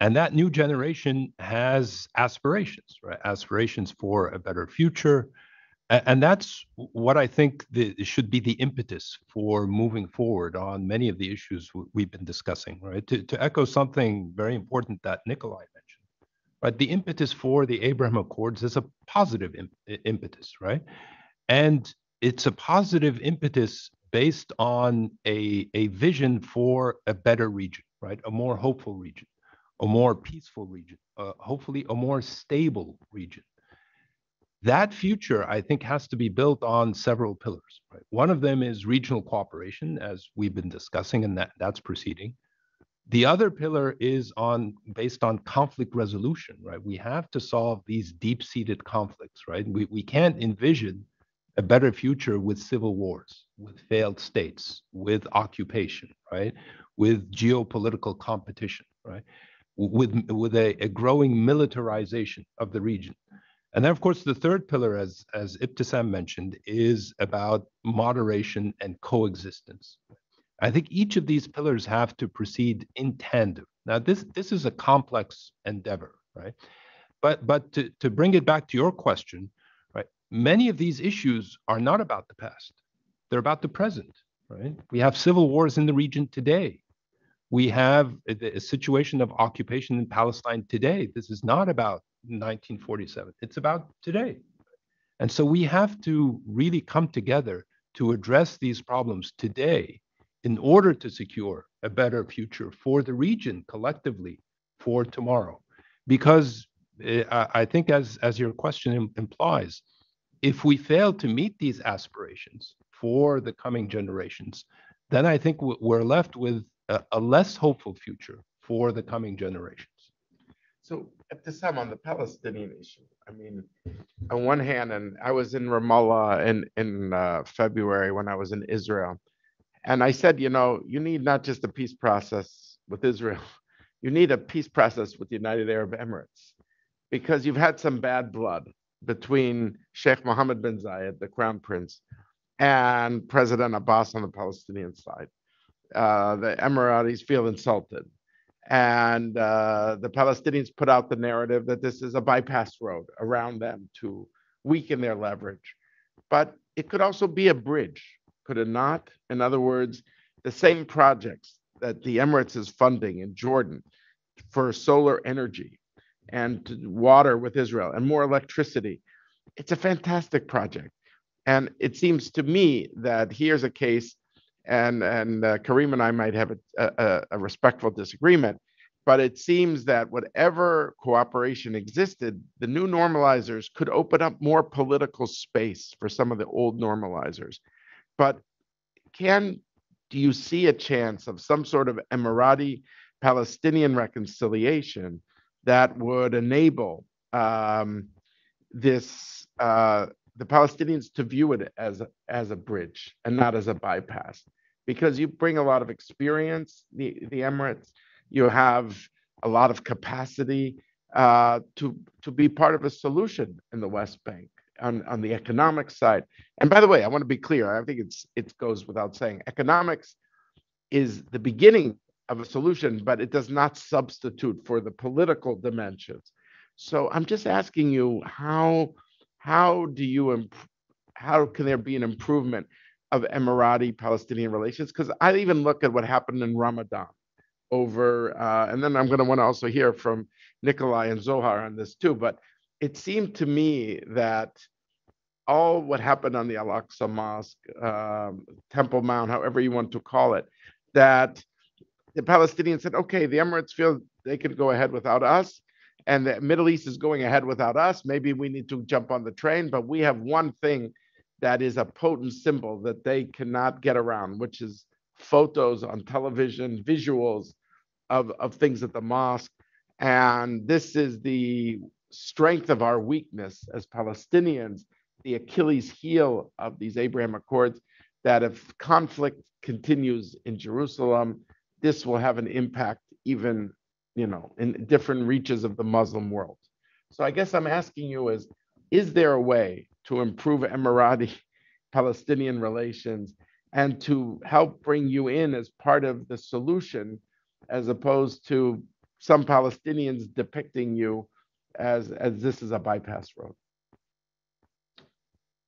S3: And that new generation has aspirations, right? Aspirations for a better future. And that's what I think the, should be the impetus for moving forward on many of the issues we've been discussing, right? To, to echo something very important that Nickolay right? The impetus for the Abraham Accords is a positive im- i- impetus, right? And it's a positive impetus based on a, a vision for a better region, right? A more hopeful region, a more peaceful region, uh, hopefully a more stable region. That future, I think, has to be built on several pillars. Right? One of them is regional cooperation, as we've been discussing, and that, that's proceeding. The other pillar is on based on conflict resolution, right? We have to solve these deep-seated conflicts, right? We, we can't envision a better future with civil wars, with failed states, with occupation, right? With geopolitical competition, right? With, with a, a growing militarization of the region. And then, of course, the third pillar, as, as Ebtesam mentioned, is about moderation and coexistence. I think each of these pillars have to proceed in tandem. Now, this, this is a complex endeavor, right? But, but to, to bring it back to your question, right? Many of these issues are not about the past. They're about the present, right? We have civil wars in the region today. We have a, a situation of occupation in Palestine today. This is not about 1947. It's about today. And so we have to really come together to address these problems today in order to secure a better future for the region collectively for tomorrow. Because uh, I think, as, as your question implies, if we fail to meet these aspirations for the coming generations, then I think we're left with a, a less hopeful future for the coming generations.
S1: So at the time on the Palestinian issue, I mean, on one hand, and I was in Ramallah in, in uh, February when I was in Israel. And I said, you know, you need not just a peace process with Israel, you need a peace process with the United Arab Emirates because you've had some bad blood between Sheikh Mohammed bin Zayed, the crown prince, and President Abbas on the Palestinian side. Uh, the Emiratis feel insulted. And uh, the Palestinians put out the narrative that this is a bypass road around them to weaken their leverage. But it could also be a bridge, could it not? In other words, the same projects that the Emirates is funding in Jordan for solar energy and water with Israel and more electricity. It's a fantastic project. And it seems to me that here's a case, and, and uh, Karim and I might have a, a, a respectful disagreement, but it seems that whatever cooperation existed, the new normalizers could open up more political space for some of the old normalizers. But can do you see a chance of some sort of Emirati Palestinian reconciliation that would enable um, this uh, the Palestinians to view it as as a bridge and not as a bypass? Because you bring a lot of experience, the the Emirates, you have a lot of capacity uh, to to be part of a solution in the West Bank on, on the economic side. And by the way, I want to be clear. I think it's it goes without saying. Economics is the beginning of a solution, but it does not substitute for the political dimensions. So I'm just asking you how how do you imp- how can there be an improvement of Emirati Palestinian relations? Because I even look at what happened in Ramadan over, uh, and then I'm going to want to also hear from Nickolay and Zohar on this too. But it seemed to me that all what happened on the Al Aqsa Mosque, um, Temple Mount, however you want to call it, that the Palestinians said, okay, the Emirates feel they could go ahead without us, and the Middle East is going ahead without us. Maybe we need to jump on the train, but we have one thing that is a potent symbol that they cannot get around, which is photos on television, visuals of, of things at the mosque. And this is the strength of our weakness as Palestinians, the Achilles heel of these Abraham Accords. that if conflict continues in Jerusalem, this will have an impact even, you know, in different reaches of the Muslim world. So I guess I'm asking you is, is there a way to improve Emirati Palestinian relations and to help bring you in as part of the solution as opposed to some Palestinians depicting you as as this is a bypass road?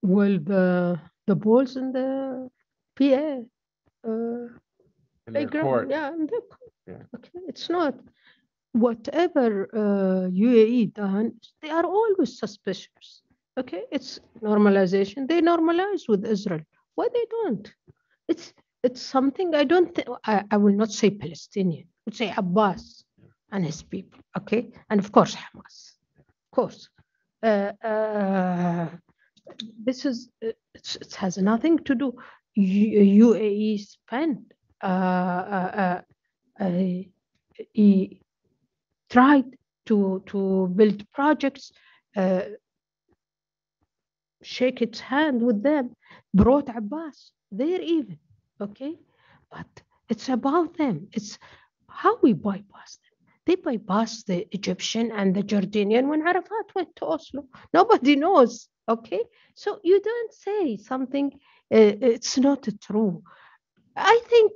S2: Well, the the balls in the PA. Uh,
S1: in their
S2: playground,
S1: court?
S2: Yeah, in court.
S1: Yeah.
S2: Okay, it's not whatever uh, UAE done. They are always suspicious. Okay, it's normalization. They normalize with Israel. Why they don't? It's it's something I don't think. I, I will not say Palestinian. I would say Abbas and his people. Okay, and of course Hamas. Course. Uh, uh, this is it has nothing to do. UAE spent uh, uh, uh, tried to to build projects, uh, shake its hand with them, brought Abbas there even, okay, but it's about them. It's how we bypass them. They bypassed the Egyptian and the Jordanian when Arafat went to Oslo. Nobody knows, okay? So you don't say something, uh, it's not true. I think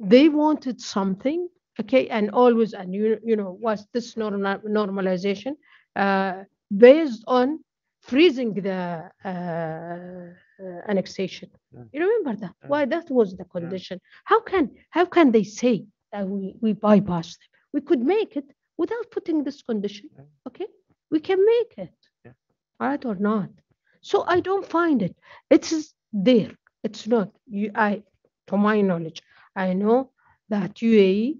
S2: they wanted something, okay, and always, and you, you know, was this normal, normalization uh, based on freezing the uh, uh, annexation.
S1: Yeah.
S2: You remember that?
S1: Yeah.
S2: Why that was the condition? How can how can they say that we we bypass them? We could make it without putting this condition. Okay, we can make it.
S1: Yeah.
S2: Right or not? So I don't find it. It's there. It's not. You, I, to my knowledge, I know that UAE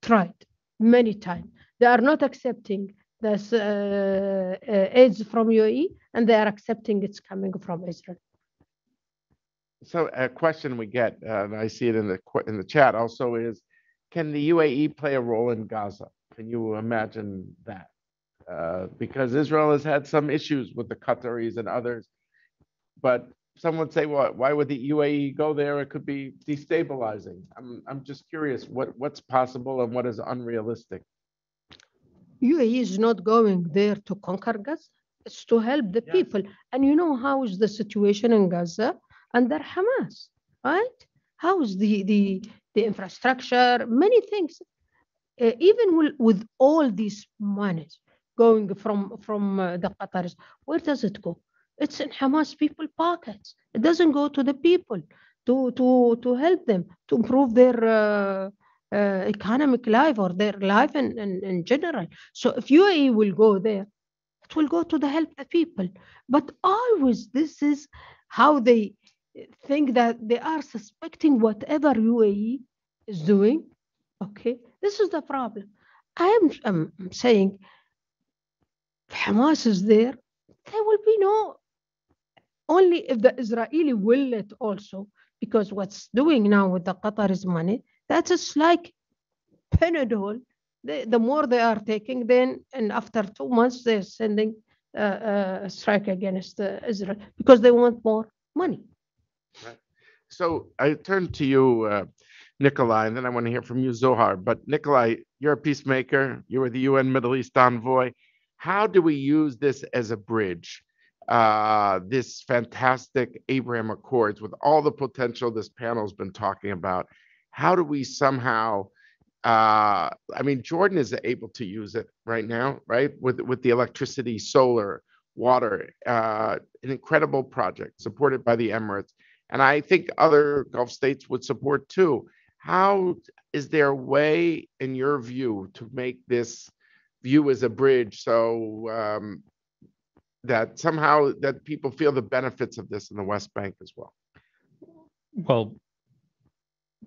S2: tried many times. They are not accepting this uh, uh, aids from UAE, and they are accepting it's coming from Israel.
S1: So a question we get, uh, and I see it in the in the chat also is, can the UAE play a role in Gaza? Can you imagine that? Uh, because Israel has had some issues with the Qataris and others, but some would say, well, why would the UAE go there? It could be destabilizing. I'm I'm just curious what what's possible and what is unrealistic.
S2: UAE is not going there to conquer Gaza. It's to help the
S1: Yes.
S2: people. And you know how is the situation in Gaza under Hamas, right? How is the the the infrastructure, many things. Uh, even with, all these monies going from from uh, the Qataris, where does it go? It's in Hamas people pockets. It doesn't go to the people to to to help them to improve their uh, uh, economic life or their life in, in, in general. So if UAE will go there, it will go to the help the people. But always this is how they think that they are suspecting whatever UAE is doing. Okay, this is the problem. I am I'm saying Hamas is there, there will be no only if the Israeli will it also, because what's doing now with the Qataris money, that is like Panadol. The, the more they are taking, then and after two months they're sending uh, uh, a strike against uh, Israel because they want more money.
S1: So I turn to you, uh, Nickolay, and then I want to hear from you, Zohar. But Nickolay, you're a peacemaker. You were the UN Middle East envoy. How do we use this as a bridge? Uh, this fantastic Abraham Accords with all the potential this panel's been talking about. How do we somehow? Uh, I mean, Jordan is able to use it right now, right? With with the electricity, solar, water, uh, an incredible project supported by the Emirates and I think other Gulf states would support too. How is there a way, in your view, to make this view as a bridge so um, that somehow that people feel the benefits of this in the West Bank as well?
S5: Well,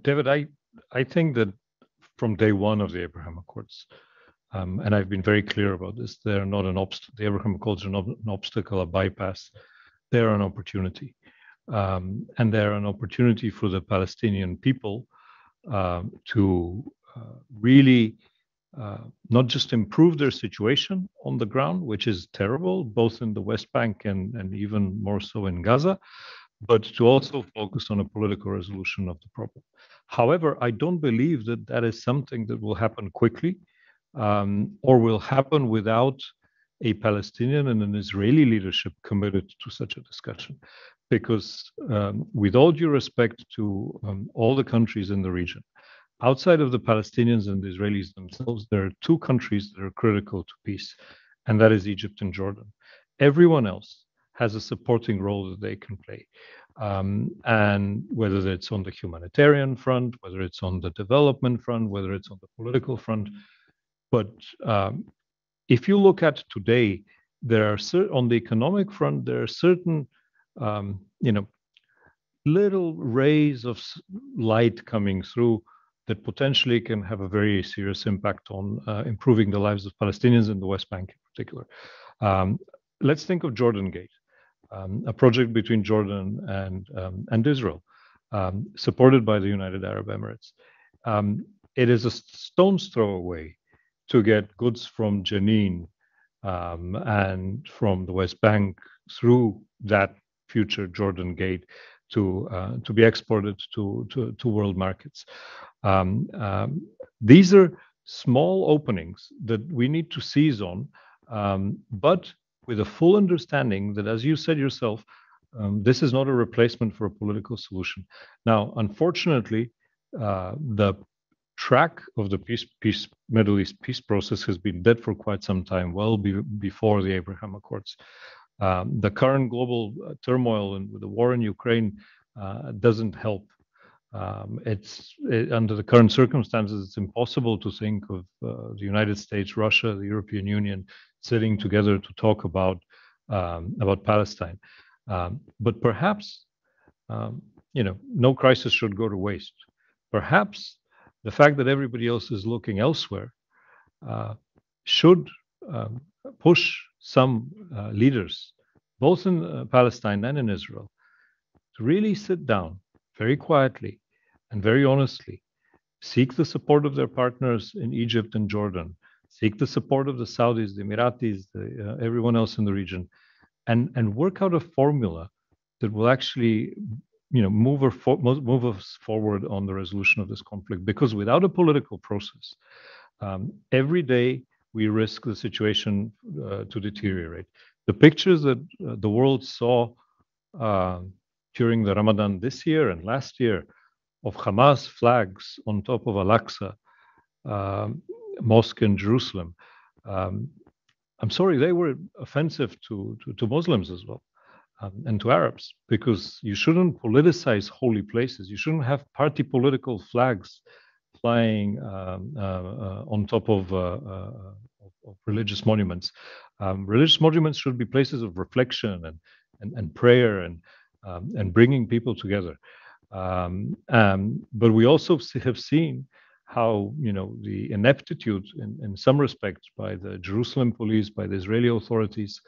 S5: David, I I think that from day one of the Abraham Accords, um, and I've been very clear about this, they're not an obstacle. The Abraham Accords are not an obstacle, a bypass. They're an opportunity, um, and they're an opportunity for the Palestinian people um, to uh, really uh, not just improve their situation on the ground, which is terrible, both in the West Bank and, and even more so in Gaza, but to also focus on a political resolution of the problem. However, I don't believe that that is something that will happen quickly um, or will happen without a Palestinian and an Israeli leadership committed to such a discussion. Because, um, with all due respect to um, all the countries in the region, outside of the Palestinians and the Israelis themselves, there are two countries that are critical to peace, and that is Egypt and Jordan. Everyone else has a supporting role that they can play. Um, and whether it's on the humanitarian front, whether it's on the development front, whether it's on the political front. But um, if you look at today, there are cer- on the economic front, there are certain, um, you know, little rays of light coming through that potentially can have a very serious impact on uh, improving the lives of Palestinians in the West Bank in particular. Um, let's think of Jordan Gate um, a project between Jordan and, um, and Israel, um, supported by the United Arab Emirates. Um, it is a stone's throw away to get goods from Jenin um, and from the West Bank through that future Jordan Gate to uh, to be exported to to, to world markets. Um, these are small openings that we need to seize on, but with a full understanding that, as you said yourself, um, this is not a replacement for a political solution. Now, unfortunately, uh, the track of the peace, peace, Middle East peace process has been dead for quite some time, well be, before the Abraham Accords. Um, the current global uh, turmoil and with the war in Ukraine uh, doesn't help. Um, it's it, under the current circumstances, it's impossible to think of uh, the United States, Russia, the European Union sitting together to talk about um, about Palestine. Um, but perhaps, um, you know, no crisis should go to waste. Perhaps the fact that everybody else is looking elsewhere uh, should um, push some uh, leaders, both in uh, Palestine and in Israel, to really sit down very quietly and very honestly, seek the support of their partners in Egypt and Jordan, seek the support of the Saudis, the Emiratis, the, uh, everyone else in the region, and and work out a formula that will actually, you know, move, for, move us forward on the resolution of this conflict. Because without a political process, um, every day we risk the situation uh, to deteriorate. The pictures that uh, the world saw uh, during the Ramadan this year and last year of Hamas flags on top of Al-Aqsa um, mosque in Jerusalem. Um, I'm sorry, they were offensive to, to, to Muslims as well um, and to Arabs because you shouldn't politicize holy places. You shouldn't have party political flags flying um, uh, uh, on top of, uh, uh of, religious monuments. Um, religious monuments should be places of reflection and, and, and prayer and, um, and bringing people together. Um, but we also have seen how you know the ineptitude in, in some respects by the Jerusalem police, by the Israeli authorities,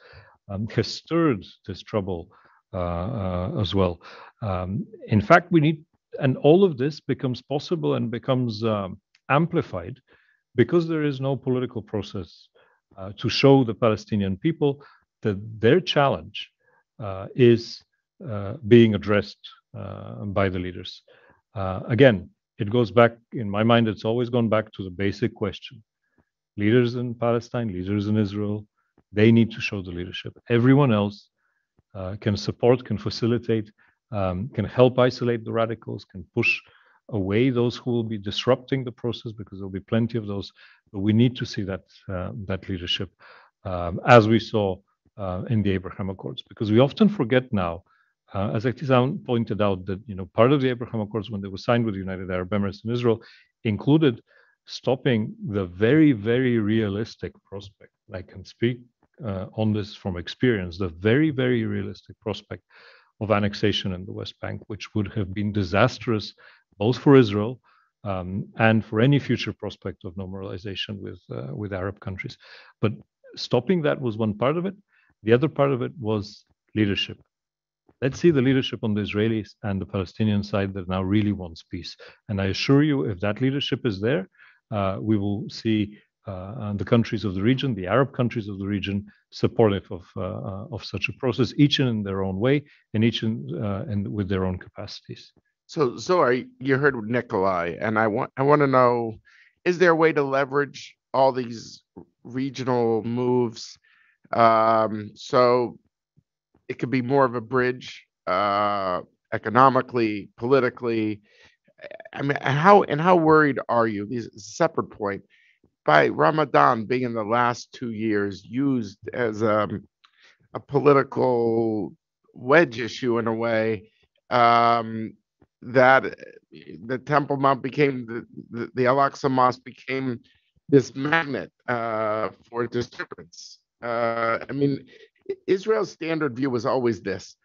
S5: um, has stirred this trouble uh, uh, as well. Um, in fact, we need, and all of this becomes possible and becomes um, amplified because there is no political process uh, to show the Palestinian people that their challenge is being addressed by the leaders. again, it goes back, in my mind, it's always gone back to the basic question. Leaders in Palestine, leaders in Israel, they need to show the leadership. Everyone else uh, can support, can facilitate, um, can help isolate the radicals, can push away those who will be disrupting the process because there'll be plenty of those. But we need to see that uh, that leadership um, as we saw uh, in the Abraham Accords, because we often forget now uh, as Ebtesam pointed out, that you know part of the Abraham Accords, when they were signed with the United Arab Emirates and Israel, included stopping the very, very realistic prospect. I can speak uh, on this from experience. The very, very realistic prospect of annexation in the West Bank, which would have been disastrous both for Israel um, and for any future prospect of normalization with uh, with Arab countries. But stopping that was one part of it. The other part of it was leadership. Let's see the leadership on the Israeli and the Palestinian side that now really wants peace. And I assure you, if that leadership is there, uh, we will see and the countries of the region, the Arab countries of the region, supportive of uh, of such a process, each in their own way and each in and with their own capacities.
S1: So, Zohar, you heard Nickolay, and I want I want to know: is there a way to leverage all these regional moves um, so it could be more of a bridge uh, economically, politically? I mean, how and how worried are you? These separate point by Ramadan being in the last two years used as a, um, a political wedge issue in a way um, that the Temple Mount became the, the, the Al-Aqsa Mosque became this magnet uh, for disturbance. Uh, I mean, Israel's standard view was always this: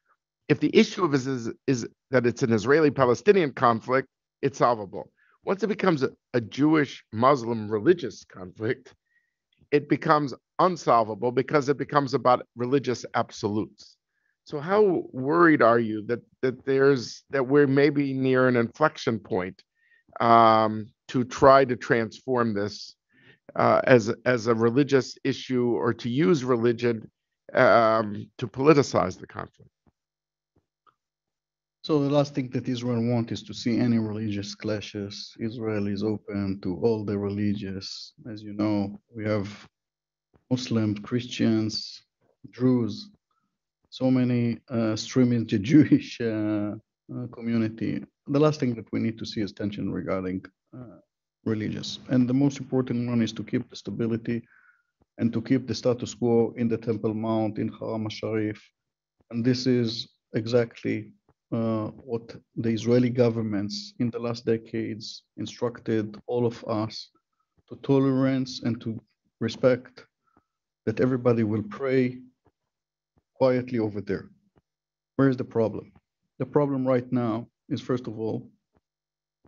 S1: if the issue of is is, is that it's an Israeli-Palestinian conflict, it's solvable. Once it becomes a, a Jewish-Muslim religious conflict, it becomes unsolvable because it becomes about religious absolutes. So how worried are you that that there's that we're maybe near an inflection point um, to try to transform this uh, as as a religious issue or to use religion um, to politicize the conflict?
S4: So the last thing that Israel wants is to see any religious clashes. Israel is open to all the religious. As you know, we have Muslims, Christians, Druze, so many uh, streaming the Jewish uh, uh, community. The last thing that we need to see is tension regarding uh, religious. And the most important one is to keep the stability and to keep the status quo in the Temple Mount, in Haram al-Sharif. And this is exactly uh, what the Israeli governments in the last decades instructed all of us to tolerance and to respect that everybody will pray quietly over there. Where is the problem? The problem right now is, first of all,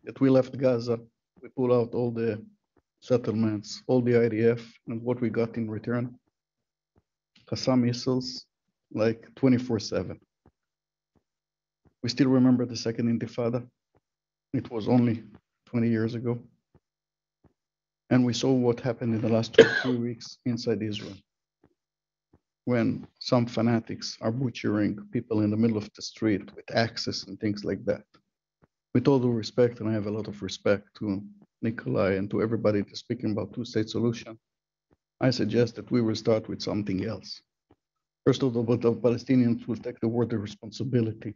S4: that we left Gaza, we pull out all the settlements, all the IDF, and what we got in return? Qassam missiles, like 24 7. We still remember the second Intifada. It was only 20 years ago. And we saw what happened in the last two, three weeks inside Israel when some fanatics are butchering people in the middle of the street with axes and things like that. With all due respect, and I have a lot of respect to Nickolay and to everybody that's speaking about two-state solution, I suggest that we will start with something else. First of all, the Palestinians will take the word of responsibility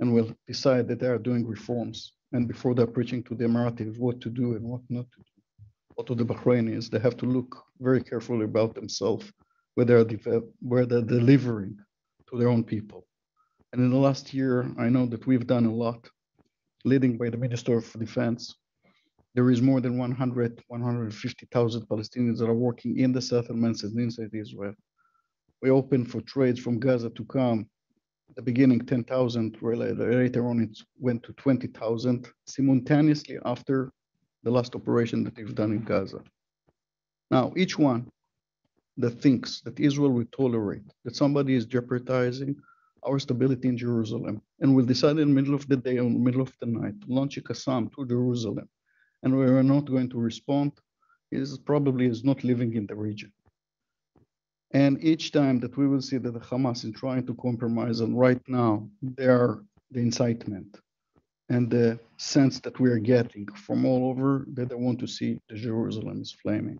S4: and will decide that they are doing reforms. And before they're preaching to the Emiratis what to do and what not to do, or to the Bahrainis, they have to look very carefully about themselves where they're, where they're delivering to their own people. And in the last year, I know that we've done a lot, leading by the Minister of Defense. There is more than 100, 150,000 Palestinians that are working in the settlements and inside Israel. We opened for trades from Gaza to come. The beginning, 10,000, later on it went to 20,000, simultaneously after the last operation that we've done in Gaza. Now, each one that thinks that Israel will tolerate that somebody is jeopardizing our stability in Jerusalem and will decide in the middle of the day or middle of the night to launch a Qassam to Jerusalem and we are not going to respond is probably is not living in the region. And each time that we will see that the Hamas is trying to compromise, and right now they are the incitement and the sense that we are getting from all over that they want to see the Jerusalem is flaming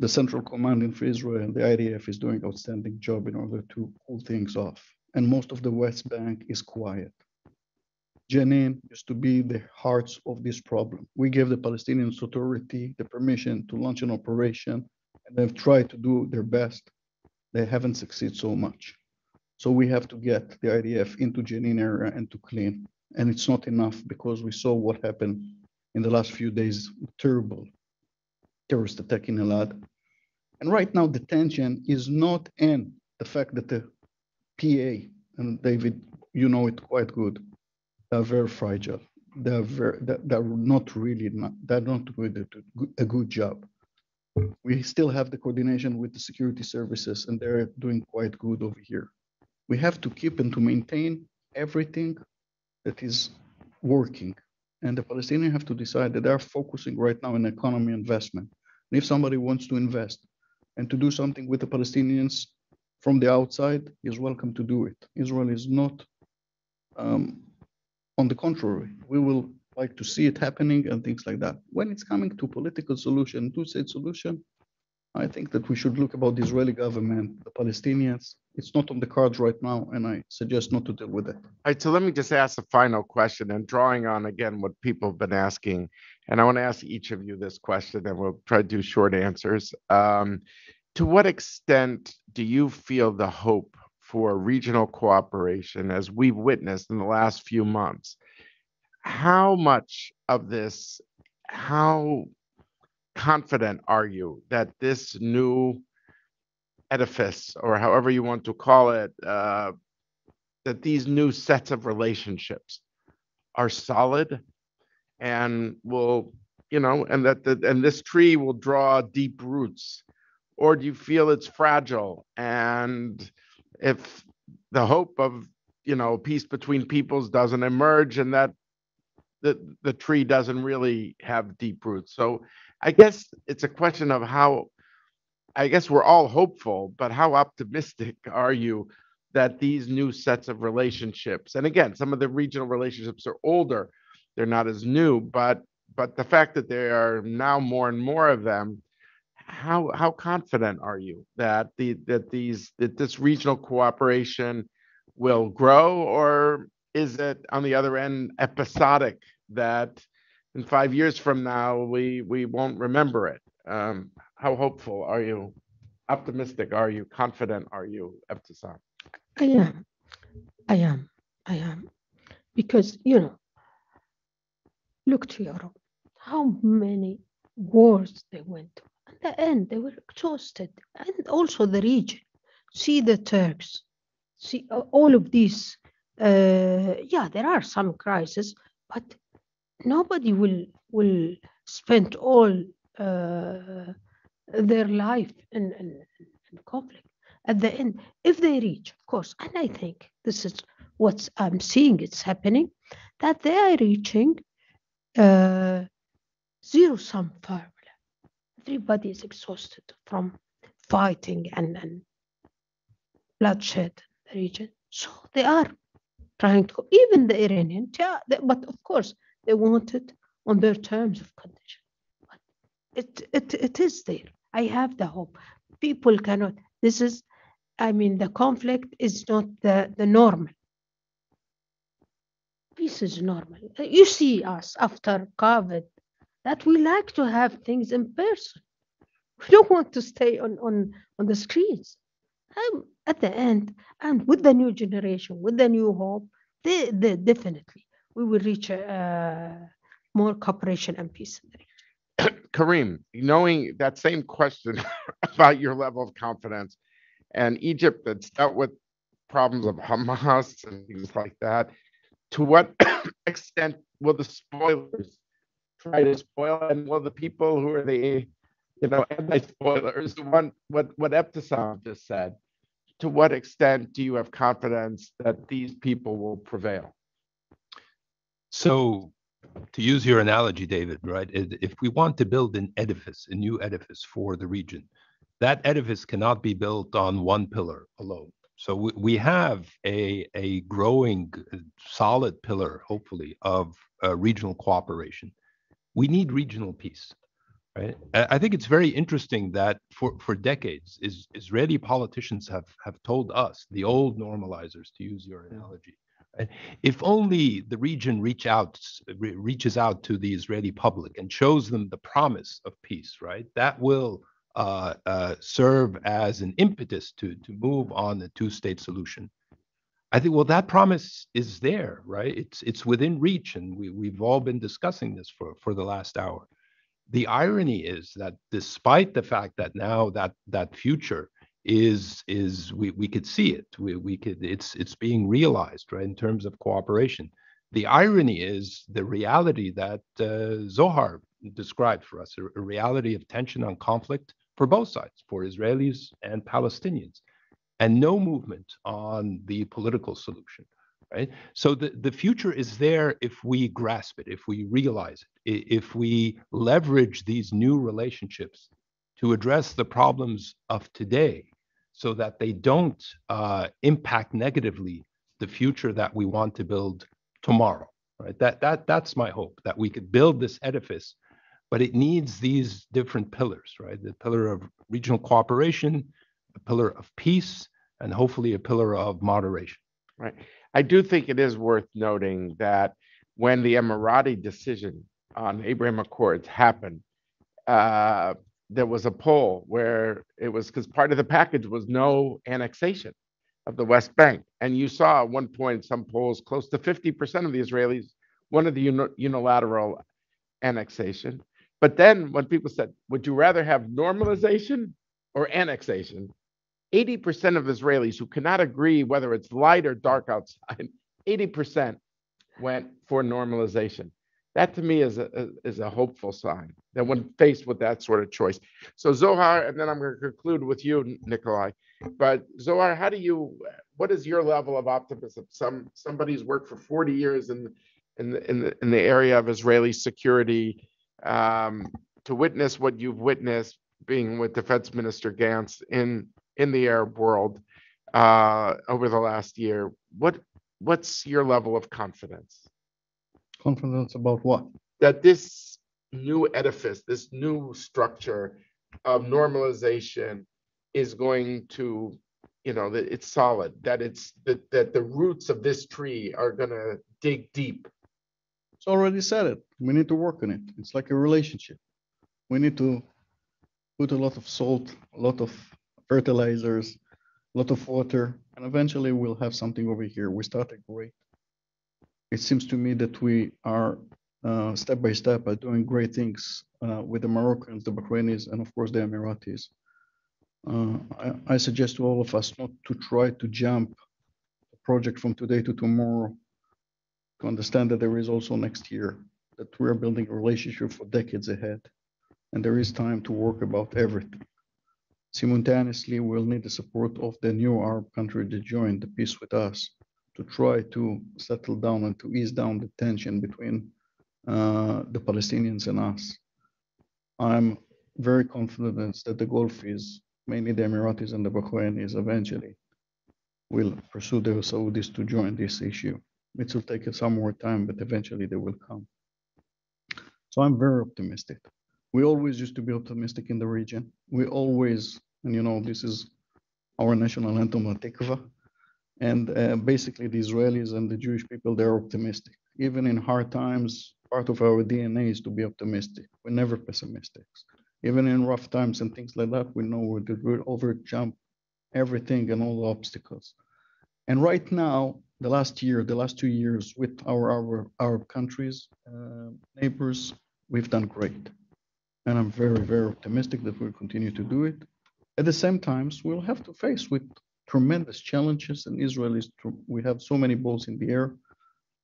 S4: the Central Command in Israel, the IDF, is doing outstanding job in order to pull things off. And most of the West Bank is quiet. Jenin used to be the heart of this problem. We gave the Palestinian Authority the permission to launch an operation, and they've tried to do their best. They haven't succeeded so much. So we have to get the IDF into Jenin area and to clean. And it's not enough because we saw what happened in the last few days, terrible terrorist attack in Elad. And right now, the tension is not in the fact that the PA, and David, you know it quite good, they're very fragile. They're very, they're not really, not, they're not doing a good job. We still have the coordination with the security services, and they're doing quite good over here. We have to keep and to maintain everything that is working And the Palestinians have to decide that they're focusing right now on economy investment. And if somebody wants to invest and to do something with the Palestinians from the outside, is welcome to do it. Israel is not, um, on the contrary, we will like to see it happening and things like that. When it's coming to political solution, two-state solution, I think that we should look about the Israeli government, the Palestinians. It's not on the cards right now, and I suggest not to deal with it.
S1: All right, so let me just ask a final question and drawing on again what people have been asking. And I want to ask each of you this question and we'll try to do short answers. Um, to what extent do you feel the hope for regional cooperation as we've witnessed in the last few months? How much of this, how confident are you that this new edifice, or however you want to call it, uh, that these new sets of relationships are solid and will, you know, and that the, and this tree will draw deep roots? Or do you feel it's fragile? And if the hope of, you know, peace between peoples doesn't emerge and that the, the tree doesn't really have deep roots. So I guess it's a question of how, I guess we're all hopeful, but how optimistic are you that these new sets of relationships, and again, some of the regional relationships are older, they're not as new, but but the fact that there are now more and more of them, how how confident are you that the that these that this regional cooperation will grow, or is it on the other end episodic that in five years from now we we won't remember it? Um, how hopeful are you? Optimistic are you? Confident are you, Ebtesam?
S2: I am. I am. I am. Because, you know, look to Europe. How many wars they went to. At the end, they were exhausted. And also the region. See the Turks. See uh, all of these. Uh, yeah, there are some crises, but nobody will will spend all uh, their life in, in, in conflict at the end, if they reach, of course, and I think this is what I'm seeing it's happening, that they are reaching uh, zero sum formula. Everybody is exhausted from fighting and, and bloodshed in the region. So they are trying to, even the Iranians, yeah, but of course, they want it on their terms of condition. But it, it, it is there. I have the hope. People cannot, this is I mean, the conflict is not the, the normal. Peace is normal. You see us after COVID that we like to have things in person. We don't want to stay on, on, on the streets. Um, at the end, and with the new generation, with the new hope, they, they definitely we will reach uh, more cooperation and peace.
S1: Karim, knowing that same question about your level of confidence, and Egypt that's dealt with problems of Hamas and things like that. To what extent will the spoilers try to spoil, and will the people who are the, you know, anti-spoilers, one what what Ebtesam just said, to what extent do you have confidence that these people will prevail?
S3: So, to use your analogy, David, right? If we want to build an edifice, a new edifice for the region, that edifice cannot be built on one pillar alone. So we, have a, a growing solid pillar, hopefully, of uh, regional cooperation. We need regional peace. Right? I think it's very interesting that for, for decades, is, Israeli politicians have, have told us, the old normalizers, to use your analogy, right? if only the region reach out, re- reaches out to the Israeli public and shows them the promise of peace, right? That will uh, uh, serve as an impetus to to move on the two-state solution. I think well that promise is there, right? It's it's within reach, and we we've all been discussing this for for the last hour. The irony is that despite the fact that now that that future is is we we could see it, we we could it's it's being realized, right, in terms of cooperation. The irony is the reality that uh, Zohar described for us, a, a reality of tension and conflict for both sides, for Israelis and Palestinians, and no movement on the political solution. Right? So the, the future is there if we grasp it, if we realize it, if we leverage these new relationships to address the problems of today so that they don't uh, impact negatively the future that we want to build tomorrow, right? That, that, that's my hope, that we could build this edifice, but it needs these different pillars, right? The pillar of regional cooperation, a pillar of peace, and hopefully a pillar of moderation.
S1: Right. I do think it is worth noting that when the Emirati decision on Abraham Accords happened, uh, there was a poll where it was because part of the package was no annexation of the West Bank. And you saw at one point some polls close to 50% of the Israelis wanted the uni- unilateral annexation. But then when people said, would you rather have normalization or annexation? 80% of Israelis who cannot agree whether it's light or dark outside, 80% went for normalization. That to me is a, is a hopeful sign that when faced with that sort of choice. So Zohar, and then I'm going to conclude with you, Nickolay. But Zohar, how do you? What is your level of optimism? Some somebody's worked for 40 years in in the in the, in the area of Israeli security um, to witness what you've witnessed, being with Defense Minister Gantz in in the Arab world uh, over the last year. What what's your level of confidence?
S4: Confidence about what?
S1: That this new edifice, this new structure of normalization is going to, you know, that it's solid, that it's that that the roots of this tree are gonna dig deep.
S4: It's already said it. We need to work on it. It's like a relationship. We need to put a lot of salt, a lot of fertilizers, a lot of water, and eventually we'll have something over here. We started great. It seems to me that we are uh, step by step are doing great things uh, with the Moroccans, the Bahrainis, and of course the Emiratis. Uh, I, I, suggest to all of us not to try to jump the project from today to tomorrow, to understand that there is also next year, that we are building a relationship for decades ahead, and there is time to work about everything. Simultaneously, we'll need the support of the new Arab country that joined the peace with us to try to settle down and to ease down the tension between uh, the Palestinians and us. I'm very confident that the Gulf is mainly the Emiratis and the Bahrainis eventually will pursue the Saudis to join this issue. It will take some more time, but eventually they will come. So I'm very optimistic. We always used to be optimistic in the region. We always, and you know, this is our national anthem, Tikva. And uh, basically, the Israelis and the Jewish people, they're optimistic. Even in hard times, part of our DNA is to be optimistic. We're never pessimistic. Even in rough times and things like that, we know we will over jump everything and all the obstacles. And right now, the last year, the last two years with our our Arab countries, uh, neighbors, we've done great. And I'm very, very optimistic that we'll continue to do it. At the same time, we'll have to face with tremendous challenges, and Israel is, we have so many balls in the air.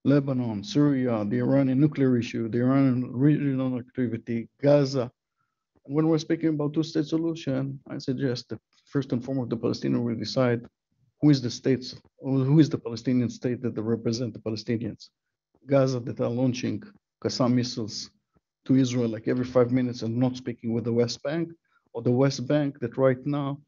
S4: Lebanon, Syria, the Iranian nuclear issue, the Iranian regional activity, Gaza. When we're speaking about two-state solution, I suggest that first and foremost, the Palestinians will decide who is the states, who is the Palestinian state that represent the Palestinians. Gaza that are launching Qassam missiles to Israel like every five minutes and not speaking with the West Bank, or the West Bank that right now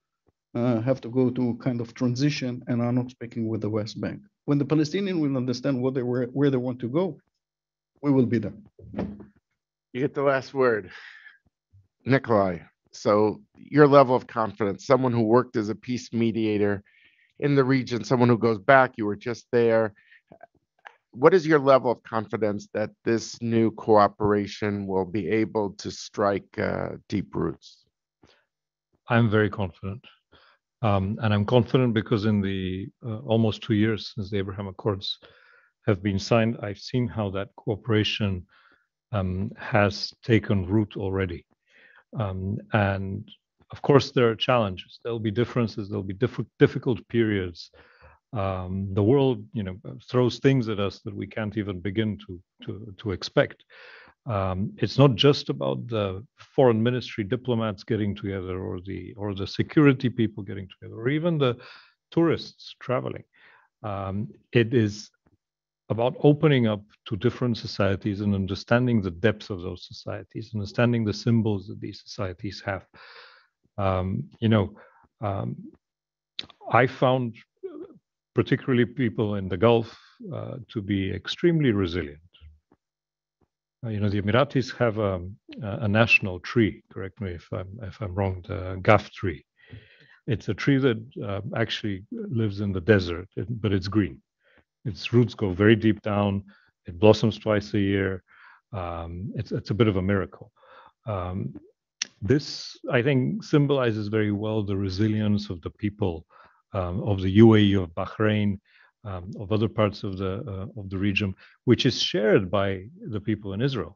S4: uh, have to go to kind of transition and are not speaking with the West Bank. When the Palestinian will understand what they were, where they want to go, we will be there.
S1: You get the last word, Nickolay. So your level of confidence, someone who worked as a peace mediator in the region, someone who goes back, you were just there. What is your level of confidence that this new cooperation will be able to strike uh, deep roots?
S5: I'm very confident. Um, and I'm confident because in the uh, almost two years since the Abraham Accords have been signed, I've seen how that cooperation um, has taken root already. Um, and of course, there are challenges. There'll be differences. There'll be diff- difficult periods. Um, the world, you know, throws things at us that we can't even begin to to to expect. Um, it's not just about the foreign ministry diplomats getting together or the or the security people getting together or even the tourists traveling. Um, it is about opening up to different societies and understanding the depth of those societies, understanding the symbols that these societies have. Um, you know, um, I found particularly people in the Gulf uh, to be extremely resilient. Uh, you know, the Emiratis have a, a, national tree. Correct me if I'm if I'm wrong. The Ghaf tree. It's a tree that uh, actually lives in the desert, but it's green. Its roots go very deep down. It blossoms twice a year. Um, it's it's a bit of a miracle. Um, this, I think, symbolizes very well the resilience of the people um, of the UAE, of Bahrain, um, of other parts of the uh, of the region, which is shared by the people in Israel,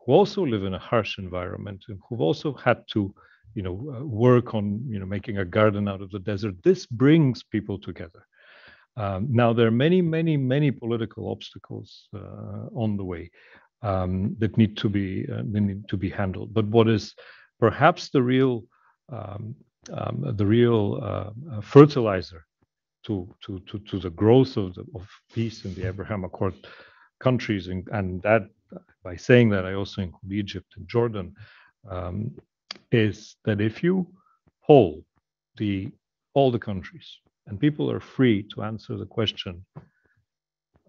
S5: who also live in a harsh environment and who've also had to, you know, uh, work on you know making a garden out of the desert. This brings people together. Um, now, there are many, many, many political obstacles uh, on the way um, that need to be uh, need to be handled. But what is perhaps the real um, the real uh, fertilizer to, to, to, to the growth of, the, of peace in the Abraham Accord countries, and, and that by saying that I also include Egypt and Jordan, um, is that if you poll the all the countries and people are free to answer the question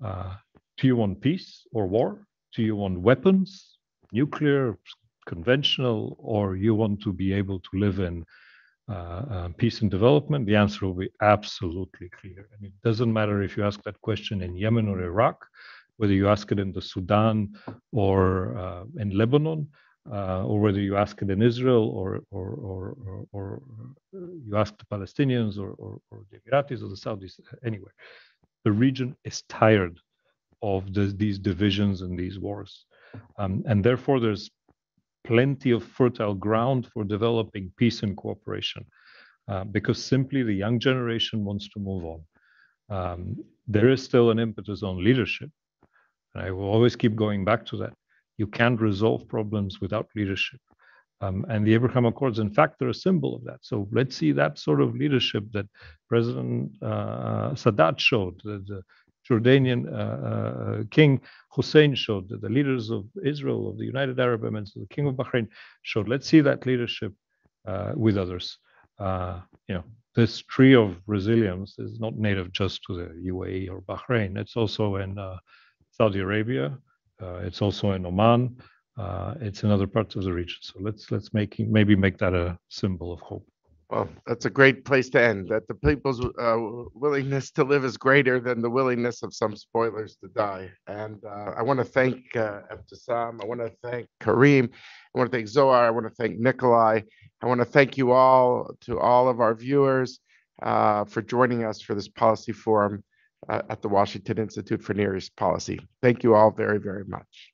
S5: uh, do you want peace or war? Do you want weapons, nuclear, conventional, or you want to be able to live in uh, uh, peace and development? The answer will be absolutely clear. And it doesn't matter if you ask that question in Yemen or Iraq, whether you ask it in the Sudan or uh, in Lebanon, uh, or whether you ask it in Israel or, or, or, or, you ask the Palestinians or, the Emiratis or the Saudis, anywhere. The region is tired of the, these divisions and these wars. Um, and therefore, there's plenty of fertile ground for developing peace and cooperation uh, because simply the young generation wants to move on. Um, there is still an impetus on leadership. And I will always keep going back to that you can't resolve problems without leadership. Um, and the Abraham Accords, in fact, are a symbol of that. So let's see that sort of leadership that President uh, Sadat showed, that the Jordanian uh, uh, King Hussein showed, that the leaders of Israel, of the United Arab Emirates, of the King of Bahrain showed. Let's see that leadership uh, with others. You know, this tree of resilience is not native just to the UAE or Bahrain. It's also in Saudi Arabia, it's also in Oman. Uh, it's in other parts of the region. So let's let's make maybe make that a symbol of hope.
S1: Well, that's a great place to end. That the people's uh, willingness to live is greater than the willingness of some spoilers to die. And uh, I want to thank uh, Ebtesam. I want to thank Karim. I want to thank Zohar. I want to thank Nickolay. I want to thank you all to all of our viewers uh, for joining us for this policy forum uh, at the Washington Institute for Near East Policy. Thank you all very, very much.